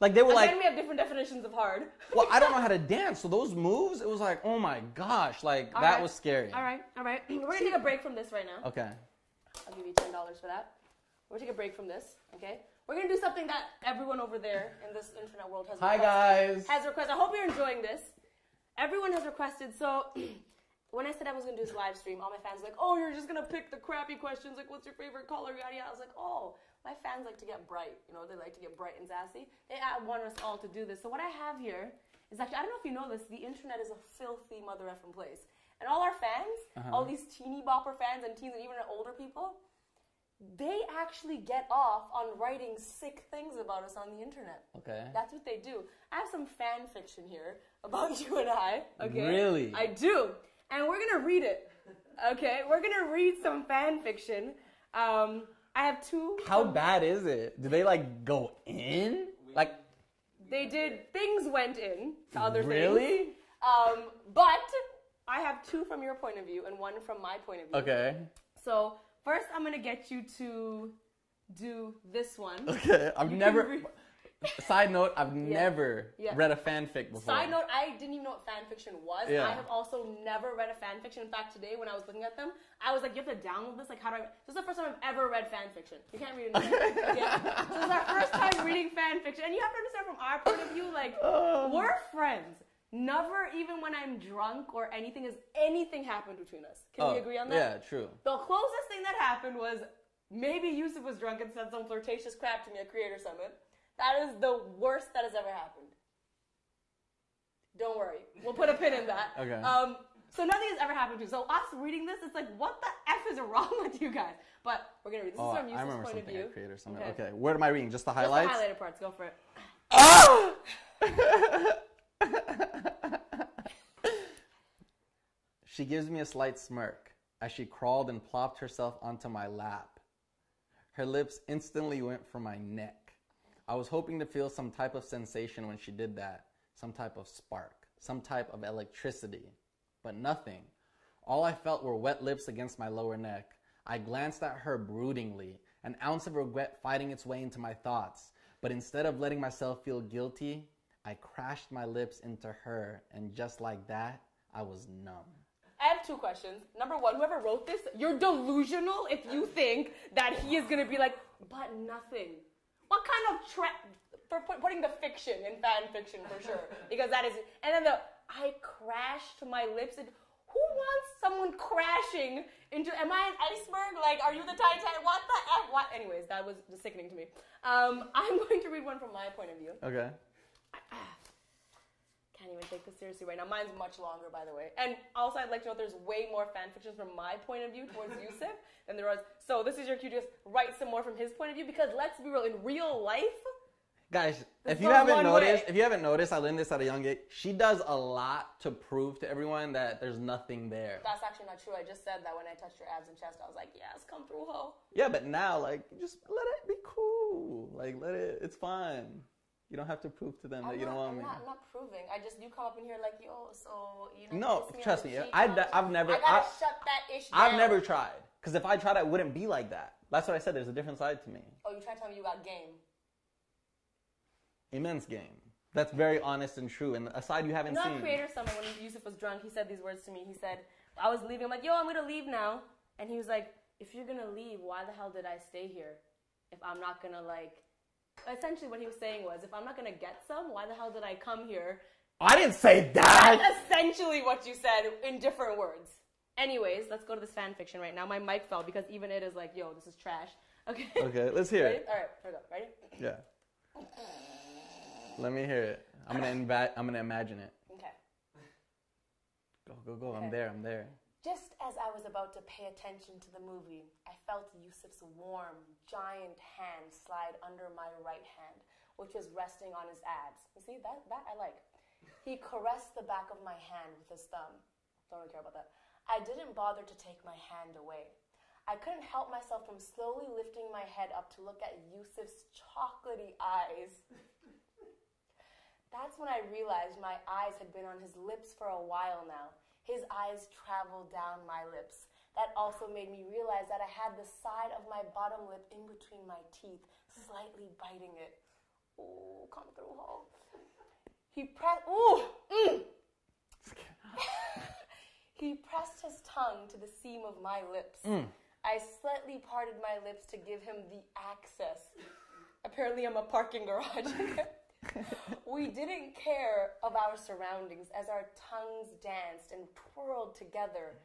Like they were Again, like, we have different definitions of hard. well, I don't know how to dance, so those moves, it was like, oh my gosh, like All that right. was scary. All right, all right. We're gonna take a break from this right now. Okay. I'll give you ten dollars for that. We're gonna take a break from this, okay? We're gonna do something that everyone over there in this internet world has Hi requested. guys. Has requested. I hope you're enjoying this. Everyone has requested. So when I said I was gonna do this live stream, all my fans were like, "Oh, you're just gonna pick the crappy questions, like what's your favorite color?" Yada yada. I was like, "Oh, my fans like to get bright. You know, they like to get bright and sassy. They want us all to do this. So what I have here is actually I don't know if you know this. The internet is a filthy mother effing place, and all our fans, Uh-huh. all these teeny bopper fans and teens and even older people, they actually get off on writing sick things about us on the internet. Okay. That's what they do. I have some fan fiction here about you and I. Okay. Really? I do. And we're gonna read it. Okay? We're gonna read some fan fiction. Um, I have two. How bad is it? Do they like go in? Like They did things went in to other things. really? Um, but I have two from your point of view and one from my point of view. Okay. So first I'm gonna get you to do this one. Okay. I've You never. Side note: I've never Yeah. read a fanfic before. Side note, I didn't even know what fanfiction was. Yeah. I have also never read a fanfiction. In fact, today when I was looking at them, I was like, you have to download this? Like, how do I? This is the first time I've ever read fanfiction. You can't read it. yeah. So this is our first time reading fanfiction. And you have to understand from our point of view, like, um. we're friends. Never, even when I'm drunk or anything, has anything happened between us. Can we Oh, agree on that? Yeah, true. The closest thing that happened was maybe Yusuf was drunk and said some flirtatious crap to me at Creator Summit. That is the worst that has ever happened. Don't worry. We'll put a pin in that. Okay. Um, so nothing has ever happened to you. So us reading this, it's like, what the F is wrong with you guys? But we're going to read. This Oh, is from I Yusuf's remember point of something view. at Creator Summit. Okay. Okay. What am I reading? Just the Just the highlights? highlighted parts. Go for it. She gives me a slight smirk as she crawled and plopped herself onto my lap. Her lips instantly went for my neck. I was hoping to feel some type of sensation when she did that, some type of spark, some type of electricity, but nothing. All I felt were wet lips against my lower neck. I glanced at her broodingly, an ounce of regret fighting its way into my thoughts. But instead of letting myself feel guilty, I crashed my lips into her, and just like that, I was numb. I have two questions. Number one, whoever wrote this, you're delusional if you think that he is gonna be like, but nothing. What kind of tra- for put, putting the fiction in fan fiction for sure, because that is. And then the I crashed my lips. And who wants someone crashing into? Am I an iceberg? Like, are you the Titanic? What the f? What? Anyways, that was just sickening to me. Um, I'm going to read one from my point of view. Okay. Can't even take this seriously right now. Mine's much longer, by the way. And also, I'd like to note there's way more fan fictions from my point of view towards Yusuf than there was. So this is your cue to just write some more from his point of view because let's be real, in real life, Guys, if you haven't noticed, way. if you haven't noticed, I learned this at a young age. She does a lot to prove to everyone that there's nothing there. that's actually not true. I just said that when I touched your abs and chest. I was like, yes, come through, ho. Yeah, but now, like, just let it be cool. Like, let it. It's fine. You don't have to prove to them that I'm, you not, don't want I'm, me. not, I'm not proving. I just you come up in here like, yo, so you know. No, kiss trust the me, I- huh? I've never- I gotta I- shut that ish down. I've never tried. Because if I tried, I wouldn't be like that. That's what I said. There's a different side to me. Oh, you trying to tell me you got game? Immense game. That's very honest and true. And a side you haven't You know, seen. our creator summit when Yusuf was drunk, he said these words to me. He said, I was leaving. I'm like, yo, I'm gonna leave now. And he was like, if you're gonna leave, why the hell did I stay here? If I'm not gonna like, essentially what he was saying was, if I'm not gonna get some, why the hell did I come here? I didn't say that. That's essentially what you said in different words. Anyways, let's go to this fan fiction right now. My mic fell because even it is like, yo, this is trash. Okay. Okay, let's hear Ready? it. All right, here we go. Ready? Yeah. Let me hear it. I'm gonna inva- I'm gonna imagine it. Okay. Go, go, go. I'm there. I'm there. Just as I was about to pay attention to the movie, I felt Yusuf's warm, giant hand slide under my right hand, which was resting on his abs. You see, that, that I like. He caressed the back of my hand with his thumb. Don't really care about that. I didn't bother to take my hand away. I couldn't help myself from slowly lifting my head up to look at Yusuf's chocolatey eyes. That's when I realized my eyes had been on his lips for a while now. His eyes traveled down my lips. That also made me realize that I had the side of my bottom lip in between my teeth, slightly biting it. Ooh, come through, ho. He pressed. Ooh, mm. he pressed his tongue to the seam of my lips. I slightly parted my lips to give him the access. Apparently, I'm a parking garage. we didn't care of our surroundings as our tongues danced and twirled together.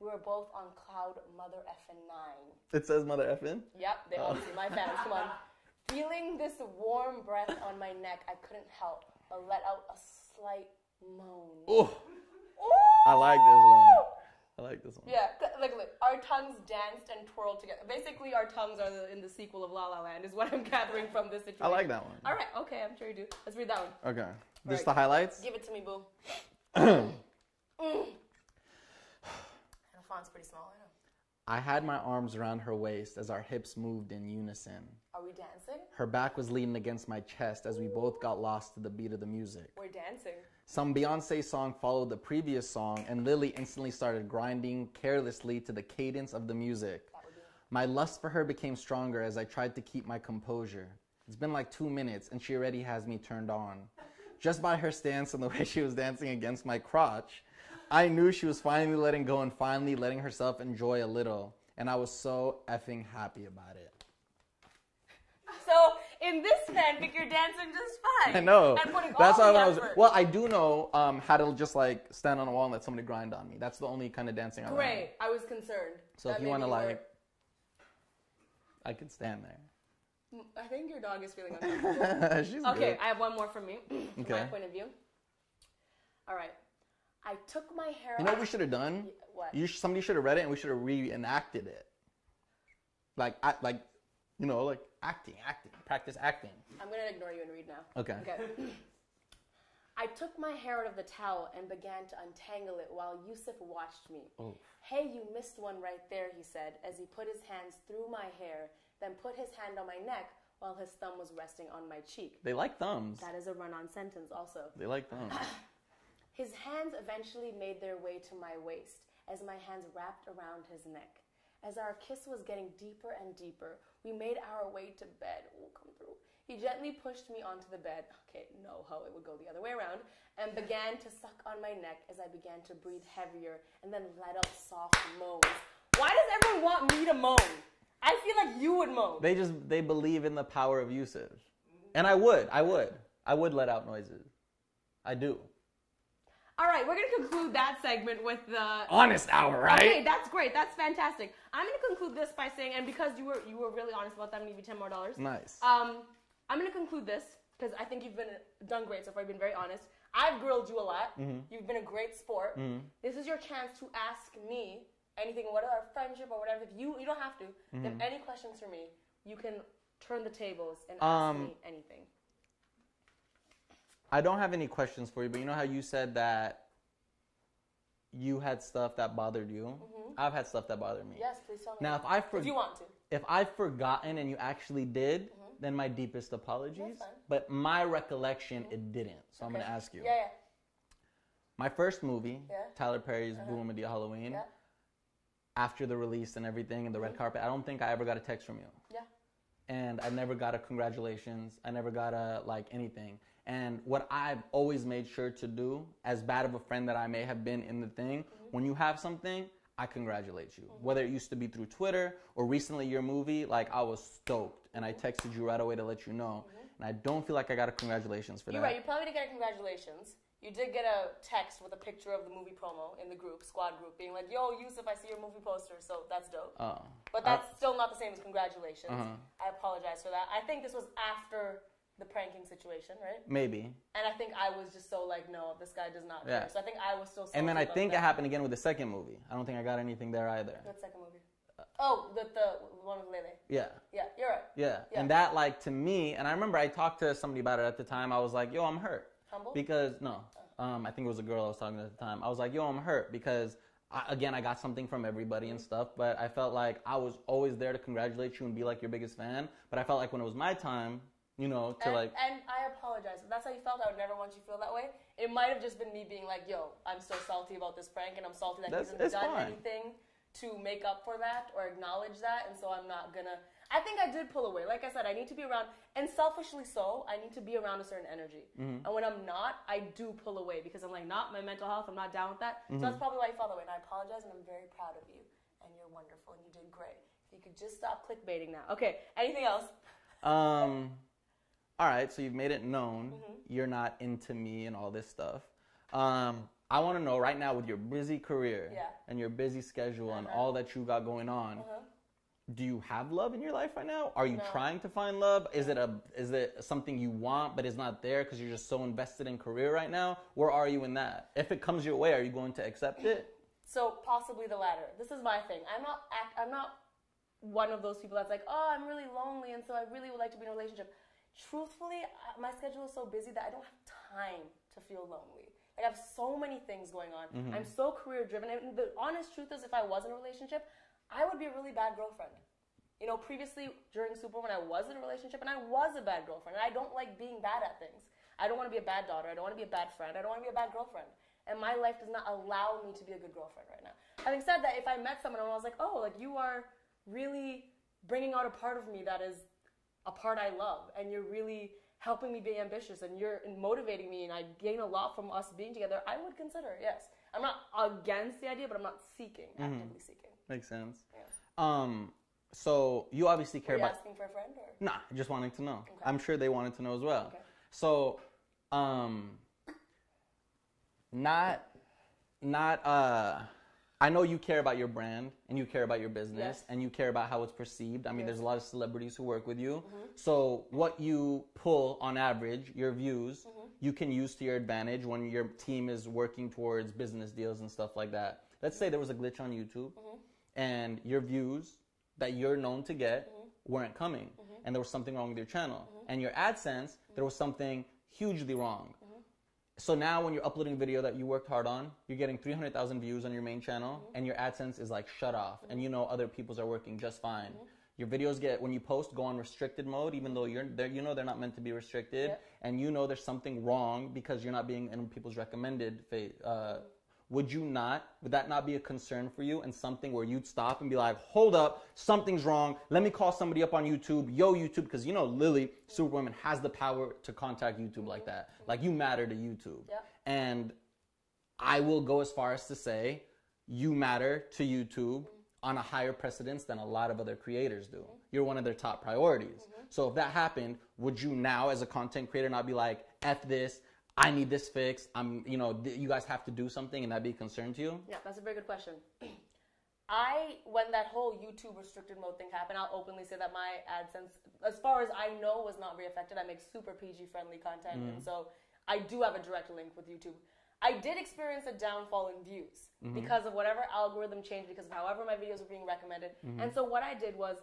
We were both on cloud mother effing nine. It says mother effing. Yep, they all oh. see my fans. Come on. Feeling this warm breath on my neck, I couldn't help but let out a slight moan. Oh, Ooh! I like this one. I like this one. Yeah, c- look, look, our tongues danced and twirled together. Basically, our tongues are the, in the sequel of La La Land, is what I'm gathering from this situation. I like that one. All right, okay, I'm sure you do. Let's read that one. Okay. Just Right. the highlights. Give it to me, boo. mm. The font's pretty small, I know. I had my arms around her waist as our hips moved in unison. Are we dancing? Her back was leaning against my chest as we both got lost to the beat of the music. We're dancing. Some Beyonce song followed the previous song, and Lilly instantly started grinding carelessly to the cadence of the music. That would be. My lust for her became stronger as I tried to keep my composure. It's been like two minutes, and she already has me turned on. Just by her stance and the way she was dancing against my crotch, I knew she was finally letting go and finally letting herself enjoy a little. And I was so effing happy about it. In this fanfic, you're dancing just fine. I know. That's why I was. Well, I do know um, how to just like stand on a wall and let somebody grind on me. That's the only kind of dancing I know. Great. I was concerned. So if you want to like. I can stand there. I think your dog is feeling uncomfortable. She's Okay, good. I have one more from me, from my point of view. All right. I took my hair You know what we should have done? what? You sh- somebody should have read it and we should have reenacted it. Like, act, like, you know, like acting, acting, practice acting. I'm going to ignore you and read now. Okay. Okay. I took my hair out of the towel and began to untangle it while Yusuf watched me. Oh. Hey, you missed one right there, he said, as he put his hands through my hair, then put his hand on my neck while his thumb was resting on my cheek. They like thumbs. That is a run on sentence, also. They like thumbs. His hands eventually made their way to my waist as my hands wrapped around his neck. As our kiss was getting deeper and deeper, we made our way to bed. Oh, come through. He gently pushed me onto the bed. Okay, no, how it would go the other way around, and began to suck on my neck as I began to breathe heavier and then let out soft moans. Why does everyone want me to moan? I feel like you would moan. They just they believe in the power of usage, and I would, I would, I would let out noises. I do. All right, we're gonna conclude that segment with the Honest hour, right? Okay, that's great. That's fantastic. I'm gonna conclude this by saying, and because you were you were really honest about that, I'm gonna give you ten more dollars. Nice. Um, I'm gonna conclude this because I think you've been done great so far. You've been very honest. I've grilled you a lot. Mm-hmm. You've been a great sport. This is your chance to ask me anything, whatever our friendship or whatever. If you you don't have to. If you have any questions for me, you can turn the tables and ask Mm-hmm. Um, me anything. I don't have any questions for you, but you know how you said that you had stuff that bothered you? Mm-hmm. I've had stuff that bothered me. Yes, please tell me. Now, if I for- if you want to. if I've forgotten and you actually did, mm-hmm. then my deepest apologies. Mm-hmm. But my recollection, it mm-hmm. didn't. So I'm gonna ask you. Yeah, yeah. My first movie, Yeah. Tyler Perry's uh-huh. Boom Madea Halloween, Yeah. after the release and everything and the red carpet, I don't think I ever got a text from you. Yeah. and I never got a congratulations. I never got a like anything. And what I've always made sure to do, as bad of a friend that I may have been in the thing, when you have something, I congratulate you. Whether it used to be through Twitter or recently your movie, like I was stoked and I texted you right away to let you know. And I don't feel like I got a congratulations for that. You're right. You probably didn't get a congratulations. You did get a text with a picture of the movie promo in the group, squad group, being like, "Yo, Yusuf, I see your movie poster." So that's dope. Oh. But I- that's still not the same as congratulations. Uh-huh. I apologize for that. I think this was after the pranking situation, right? maybe. And I think I was just so like, no, this guy does not Yeah. care. So I think I was still. And then I think that. it happened again with the second movie. I don't think I got anything there either. What second movie? Oh, the the one with Lele. Yeah. Yeah, you're right. Yeah. Yeah. And that like to me, and I remember I talked to somebody about it at the time. I was like, "Yo, I'm hurt." Humble. Because no, um, I think it was a girl I was talking to at the time. I was like, "Yo, I'm hurt," because I, again, I got something from everybody and stuff, but I felt like I was always there to congratulate you and be like your biggest fan. But I felt like when it was my time, you know, to and, like, and I apologize. If that's how you felt, I would never want you to feel that way. It might have just been me being like, "Yo, I'm so salty about this prank, and I'm salty that That's- he hasn't it's done fine. anything to make up for that or acknowledge that." And so I'm not gonna. I think I did pull away. Like I said, I need to be around, and selfishly so, I need to be around a certain energy. Mm-hmm. And when I'm not, I do pull away because I'm like, not my mental health. I'm not down with that. Mm-hmm. So that's probably why you felt that way. And I apologize, and I'm very proud of you. And you're wonderful, and you did great. If you could just stop clickbaiting now. Okay. Anything else? um, all right, so you've made it known Mm-hmm. you're not into me and all this stuff. Um, I want to know right now with your busy career Yeah. and your busy schedule and Uh-huh. all that you got going on. Uh-huh. do you have love in your life right now? Are you No. trying to find love? Is it a is it something you want but is not there because you're just so invested in career right now? Where are you in that? If it comes your way, are you going to accept it? So possibly the latter. This is my thing. I'm not act, I'm not one of those people that's like, oh, I'm really lonely, and so I really would like to be in a relationship. Truthfully, uh, my schedule is so busy that I don't have time to feel lonely. Like I have so many things going on. Mm-hmm. I'm so career driven, and the honest truth is, if I was in a relationship, I would be a really bad girlfriend. You know, previously during Super, when I was in a relationship, and I was a bad girlfriend, and I don't like being bad at things. I don't want to be a bad daughter. I don't want to be a bad friend. I don't want to be a bad girlfriend. And my life does not allow me to be a good girlfriend right now. Having said that, if I met someone and I was like, oh, like you are really bringing out a part of me that is a part I love, and you're really helping me be ambitious, and you're motivating me, and I gain a lot from us being together, I would consider it, yes. I'm not against the idea, but I'm not seeking, actively seeking. Makes sense. Yeah. Um, so you obviously care Are you about. asking for a friend or? Nah, just wanting to know. I'm sure they wanted to know as well. Okay. So, um, not, not, uh, I know you care about your brand and you care about your business Yes. and you care about how it's perceived. I mean, Yes. there's a lot of celebrities who work with you. Mm-hmm. So, what you pull on average, your views, Mm-hmm. you can use to your advantage when your team is working towards business deals and stuff like that. Let's say there was a glitch on YouTube Mm-hmm. and your views that you're known to get Mm-hmm. weren't coming and there was something wrong with your channel and your AdSense there was something hugely wrong. Mm-hmm. So now when you're uploading a video that you worked hard on, you're getting 300,000 views on your main channel Mm-hmm. and your AdSense is like shut off and you know other people's are working just fine. Your videos get when you post go on restricted mode, even though you're there. You know they're not meant to be restricted, Yep. and you know there's something wrong because you're not being in people's recommended. fa- Uh, would you not? Would that not be a concern for you and something where you'd stop and be like, hold up, something's wrong. Let me call somebody up on YouTube. Yo, YouTube, because you know Lilly Superwoman has the power to contact YouTube like that. Like you matter to YouTube, Yep. and I will go as far as to say you matter to YouTube mm-hmm. on a higher precedence than a lot of other creators do. You're one of their top priorities. Mm-hmm. So if that happened, would you now as a content creator not be like, F this, I need this fixed, I'm, you know, you guys have to do something and that be a concern to you? Yeah, that's a very good question. I, when that whole YouTube restricted mode thing happened, I'll openly say that my AdSense, as far as I know, was not very affected. I make super PG friendly content, and mm. so I do have a direct link with YouTube. I did experience a downfall in views mm-hmm. because of whatever algorithm changed, because of however my videos were being recommended. Mm-hmm. And so what I did was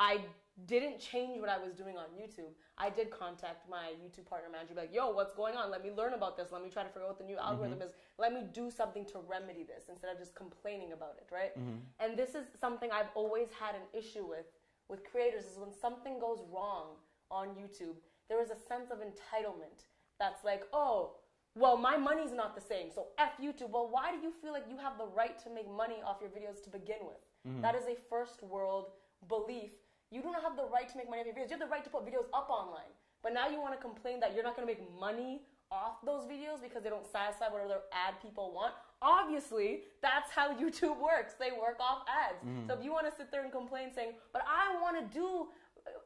I didn't change what I was doing on YouTube. I did contact my YouTube partner manager, be like, yo, what's going on? Let me learn about this. Let me try to figure out what the new mm-hmm. algorithm is. Let me do something to remedy this instead of just complaining about it, right? Mm-hmm. And this is something I've always had an issue with with creators is when something goes wrong on YouTube, there is a sense of entitlement that's like, oh, well, my money's not the same, so F YouTube. Well, why do you feel like you have the right to make money off your videos to begin with? Mm-hmm. That is a first world belief. You don't have the right to make money off your videos. You have the right to put videos up online. But now you want to complain that you're not going to make money off those videos because they don't satisfy whatever ad people want. Obviously, that's how YouTube works. They work off ads. Mm-hmm. So if you want to sit there and complain saying, but I want to do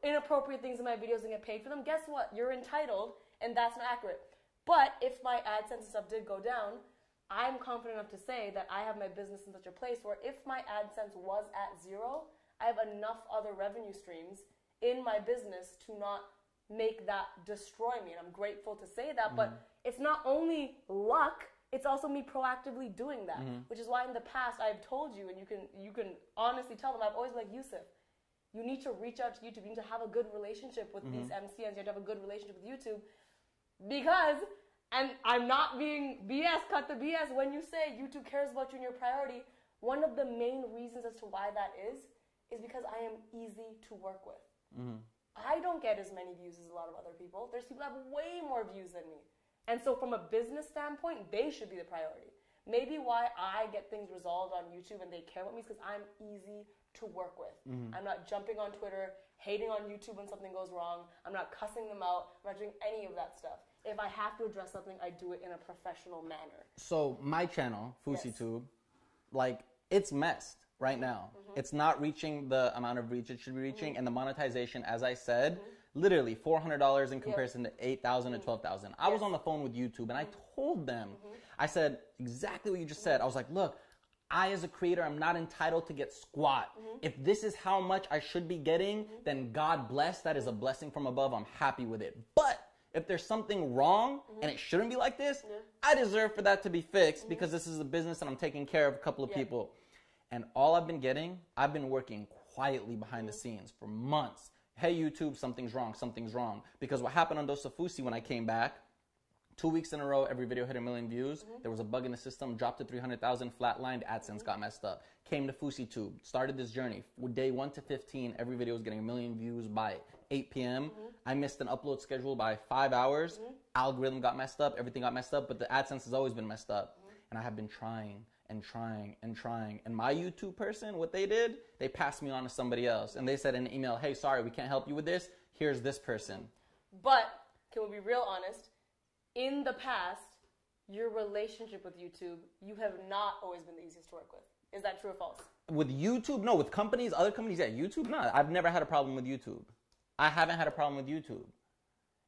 inappropriate things in my videos and get paid for them, guess what? You're entitled, and that's not accurate. But if my AdSense and stuff did go down, I'm confident enough to say that I have my business in such a place where if my AdSense was at zero, I have enough other revenue streams in my business to not make that destroy me. And I'm grateful to say that. But mm-hmm. it's not only luck, it's also me proactively doing that. Mm-hmm. Which is why in the past I've told you, and you can you can honestly tell them, I've always been like Yusuf, you need to reach out to YouTube. You need to have a good relationship with these mm-hmm. MCNs. You have to have a good relationship with YouTube because, and I'm not being BS, cut the BS, when you say YouTube cares about you and your priority, one of the main reasons as to why that is, is because I am easy to work with. Mm-hmm. I don't get as many views as a lot of other people. There's people that have way more views than me. And so, from a business standpoint, they should be the priority. Maybe why I get things resolved on YouTube and they care about me is because I'm easy to work with. Mm-hmm. I'm not jumping on Twitter, hating on YouTube when something goes wrong. I'm not cussing them out. I'm not doing any of that stuff. If I have to address something, I do it in a professional manner. So my channel, Yes. FouseyTube, like it's messed right now. Mm-hmm. It's not reaching the amount of reach it should be reaching, mm. and the monetization, as I said, mm-hmm. literally four hundred dollars in comparison to eight thousand to mm. twelve thousand. I was on the phone with YouTube, and I mm-hmm. told them, I said exactly what you just said. I was like, look. I, as a creator, I'm not entitled to get squat. If this is how much I should be getting, then God bless. That is a blessing from above. I'm happy with it. But if there's something wrong and it shouldn't be like this, I deserve for that to be fixed because this is a business and I'm taking care of a couple of Yeah. people. And all I've been getting, I've been working quietly behind the mm-hmm. scenes for months. Hey, YouTube, something's wrong, something's wrong. Because what happened on DOSEofFOUSEY when I came back, two weeks in a row, every video hit a million views. Mm-hmm. There was a bug in the system, dropped to 300,000, flatlined, AdSense mm-hmm. got messed up. Came to FouseyTube, started this journey. Day 1 to 15, every video was getting a million views by 8 p.m. I missed an upload schedule by five hours. Algorithm got messed up, everything got messed up, but the AdSense has always been messed up. And I have been trying and trying and trying. And my YouTube person, what they did, they passed me on to somebody else. And they said in an email, hey, sorry, we can't help you with this. Here's this person. But can we be real honest? In the past, your relationship with YouTube, you have not always been the easiest to work with. Is that true or false? With YouTube, no. With companies, other companies, yeah. YouTube, no. I've never had a problem with YouTube. I haven't had a problem with YouTube.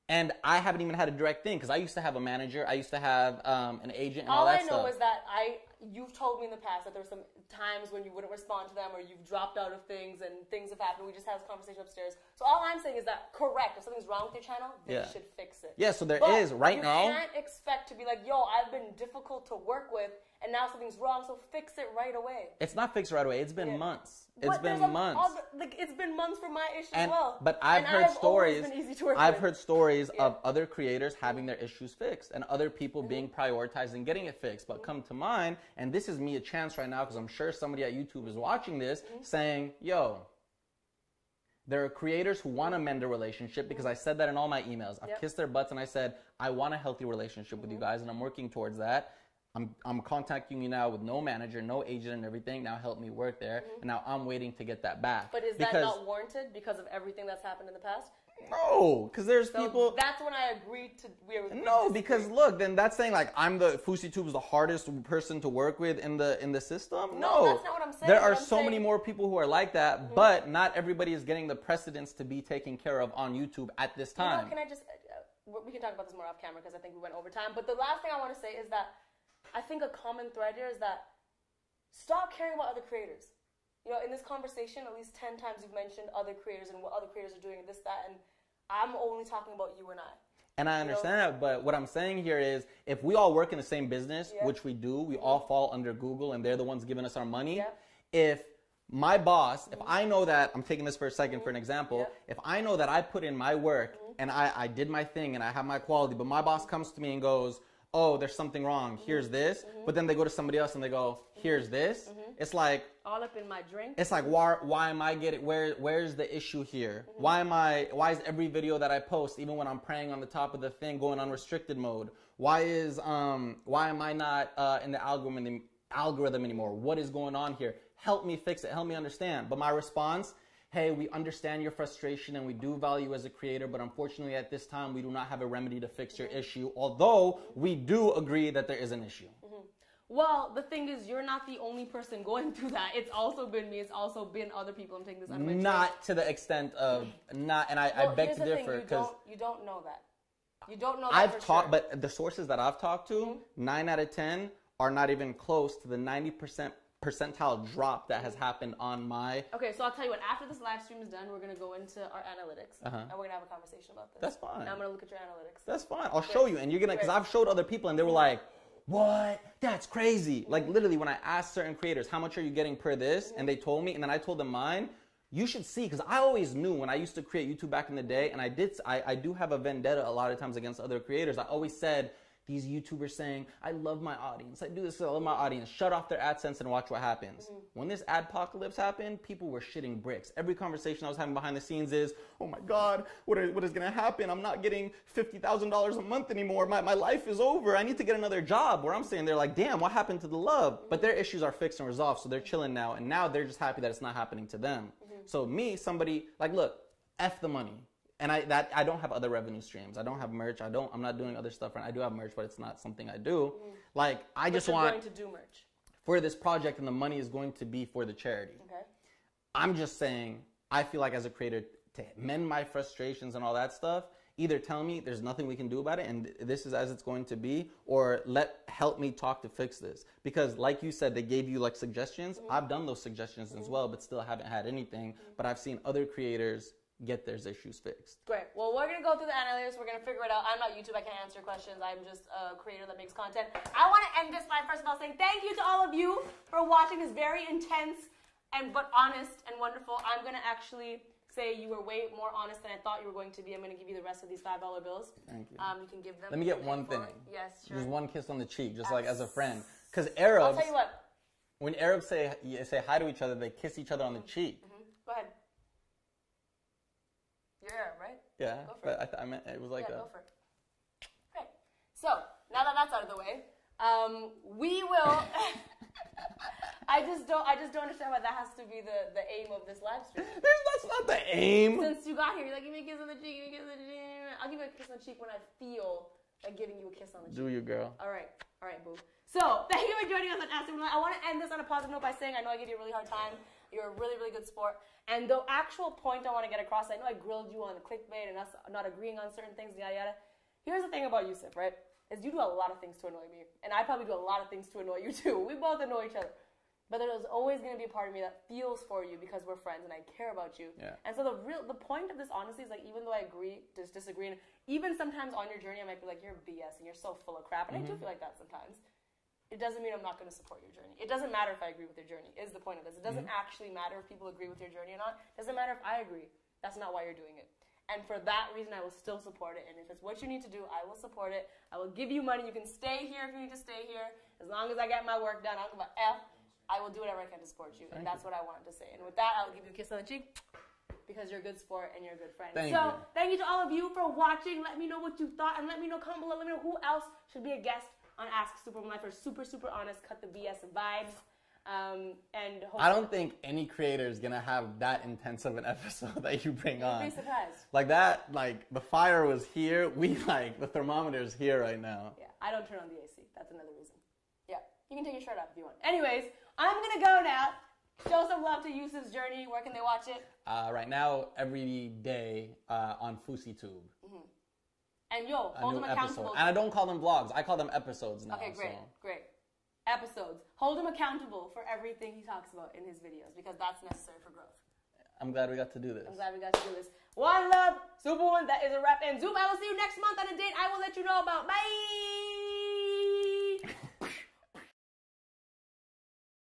And I haven't even had a direct thing because I used to have a manager. I used to have um, an agent and all, All that I know stuff. is that I you've told me in the past that there were some times when you wouldn't respond to them or you've dropped out of things and things have happened. We just had this conversation upstairs. So all I'm saying is that correct. If something's wrong with your channel, they Yeah. should fix it. Yeah, so there But is, right you now- You can't expect to be like, yo, I've been difficult to work with, and now something's wrong, so fix it right away. it's not fixed right away. It's been Yeah. months. It's But been a- months. the- like, it's been months for my issue and as well. but I've And heard stories. been easy to work I've with. heard stories Yeah. of other creators having their issues fixed and other people mm-hmm. being prioritized and getting it fixed. But mm-hmm. come to mine, and this is me a chance right now because I'm sure somebody at YouTube is watching this, mm-hmm. saying, "Yo, There are creators who want to mend a relationship because I said that in all my emails. I've Yep. kissed their butts and I said, I want a healthy relationship with you mm-hmm. guys and I'm working towards that. I'm, I'm contacting you now with no manager, no agent and everything. Now help me work there. Mm-hmm. And now I'm waiting to get that back. But is that not warranted because of everything that's happened in the past? No, because there's So people. that's when I agreed to. We were No, because look, then that's saying like I'm the FouseyTube's the hardest person to work with in the in the system. No, that's not what I'm saying. There are I'm so many more people who are like that, but not everybody is getting the precedence to be taken care of on YouTube at this You know, time. can I just? Uh, uh, we can talk about this more off camera because I think we went over time. But the last thing I want to say is that I think a common thread here is that stop caring about other creators. You know, in this conversation, at least ten times you've mentioned other creators and what other creators are doing and this, that, and I'm only talking about you and I. And I understand that, but what I'm saying here is if we all work in the same business, Yeah. which we do, we all fall under Google and they're the ones giving us our money. Yeah. If my boss, if I know that, I'm taking this for a 2nd for an example, Mm-hmm. Yeah. if I know that I put in my work Mm-hmm. and I, I did my thing and I have my quality, but my boss comes to me and goes, oh, there's something wrong, Mm-hmm. here's this, but then they go to somebody else and they go, here's this, Mm-hmm. it's like, All up in my drink. it's like why why am I getting where where's the issue here? Mm-hmm. Why am I why is every video that I post even when I'm praying on the top of the thing going on restricted mode? Why is um why am I not uh, in the algorithm The algorithm anymore? What is going on here? Help me fix it. Help me understand. But my response. Hey, we understand your frustration and we do value you as a creator, but unfortunately at this time we do not have a remedy to fix your issue. Although we do agree that there is an issue. Well, the thing is, you're not the only person going through that. It's also been me. It's also been other people. I'm taking this out of my. Not to the extent of not, and I, Well, I beg to differ because don't, you don't know that. You don't know that I've talked, sure. but the sources that I've talked to, Mm-hmm. nine out of ten are not even close to the ninety percent percentile drop that has happened on my. Okay, so I'll tell you what. After this live stream is done, we're gonna go into our analytics, and we're gonna have a conversation about this. Uh-huh. That's fine. And I'm gonna look at your analytics. That's fine. I'll show you, and you're gonna because I've showed other people, and they were like, "What? That's crazy!" Like literally, when I asked certain creators, "How much are you getting per this?" and they told me, and then I told them mine. You should see because I always knew when I used to create YouTube back in the day, and I did. I, I do have a vendetta a lot of times against other creators. I always said these YouTubers saying, "I love my audience. I do this. I love my audience." Shut off their AdSense and watch what happens. Mm-hmm. When this adpocalypse happened, people were shitting bricks. Every conversation I was having behind the scenes is, "Oh my God, what is, what is going to happen? I'm not getting fifty thousand dollars a month anymore. My my life is over. I need to get another job." Where I'm saying they're like, "Damn, what happened to the love?" Mm-hmm. But their issues are fixed and resolved, so they're chilling now. And now they're just happy that it's not happening to them. Mm-hmm. So me, somebody like, look, f the money and I that I don't have other revenue streams. I don't have merch. I don't. I'm not doing other stuff. I do have merch, but it's not something I do. Mm. Like I But just you're want going to do merch. for this project, and the money is going to be for the charity. Okay. I'm just saying. I feel like as a creator, to mend my frustrations and all that stuff, either tell me there's nothing we can do about it, and this is as it's going to be, or let help me talk to fix this. Because like you said, they gave you like suggestions. Mm-hmm. I've done those suggestions as mm-hmm. well, but still haven't had anything. Mm-hmm. But I've seen other creators get their issues fixed. Great. Well, we're gonna go through the analytics. We're gonna figure it out. I'm not YouTube. I can't answer questions. I'm just a creator that makes content. I want to end this by first of all saying thank you to all of you for watching this very intense and but honest and wonderful. I'm gonna actually say you were way more honest than I thought you were going to be. I'm gonna give you the rest of these five dollar bills. Thank you. Um, you can give them. Let me get one thing. Yes, sure. Just one kiss on the cheek, just like as a friend. Because Arabs. I'll tell you what. when Arabs say say hi to each other, they kiss each other on the cheek. Go ahead. Right? Yeah, Go for but it. I, th- I meant it was like yeah, go for it. Okay. So now that that's out of the way, um, we will. I just don't. I just don't understand why that has to be the the aim of this live stream. There's, that's not the aim. Since you got here, you're like, give me a kiss on the cheek, give me a kiss on the cheek. I'll give you a kiss on the cheek when I feel like giving you a kiss on the cheek. Do you, girl? All right, all right, boo. So thank you for joining us on Ask Everyone. I want to end this on a positive note by saying I know I gave you a really hard time. You're a really, really good sport. And the actual point I want to get across, I know I grilled you on the clickbait and us not agreeing on certain things, yada yada. Here's the thing about Yusuf, right? Is you do a lot of things to annoy me, and I probably do a lot of things to annoy you too. We both annoy each other. But there's always going to be a part of me that feels for you because we're friends and I care about you. Yeah. And so the real, the point of this honestly is like, even though I agree, dis- disagree, and even sometimes on your journey, I might be like, you're BS and you're so full of crap, and I Mm-hmm. do feel like that sometimes. It doesn't mean I'm not going to support your journey. It doesn't matter if I agree with your journey. Is the point of this? It doesn't Mm-hmm. actually matter if people agree with your journey or not. It doesn't matter if I agree. That's not why you're doing it. And for that reason, I will still support it. And if it's what you need to do, I will support it. I will give you money. You can stay here if you need to stay here. As long as I get my work done, I don't give a F. I will do whatever I can to support you. and Thank that's what I wanted to say. And with that, I will give you a kiss on the cheek. because you're a good sport and you're a good friend. Thank so you. thank you to all of you for watching. Let me know what you thought and let me know comment below. Let me know who else should be a guest on Ask Superwoman Live for super super honest, cut the BS vibes. Um, and I don't think any creator is gonna have that intense of an episode that you bring on. be surprised. Like that, like the fire was here. We like the thermometer's here right now. Yeah, I don't turn on the AC. That's another reason. Yeah, you can take your shirt off if you want. Anyways, I'm gonna go now. Show some love to Yusuf's journey. Where can they watch it? Uh, right now, every day uh, on FouseyTube, And yo, hold them episode. accountable. And I don't call them vlogs. I call them episodes now. Okay, great, so. great. Episodes. Hold him accountable for everything he talks about in his videos because that's necessary for growth. I'm glad we got to do this. I'm glad we got to do this. One love, Superwoman. That is a wrap. And Zoom, I will see you next month on a date I will let you know about. Bye.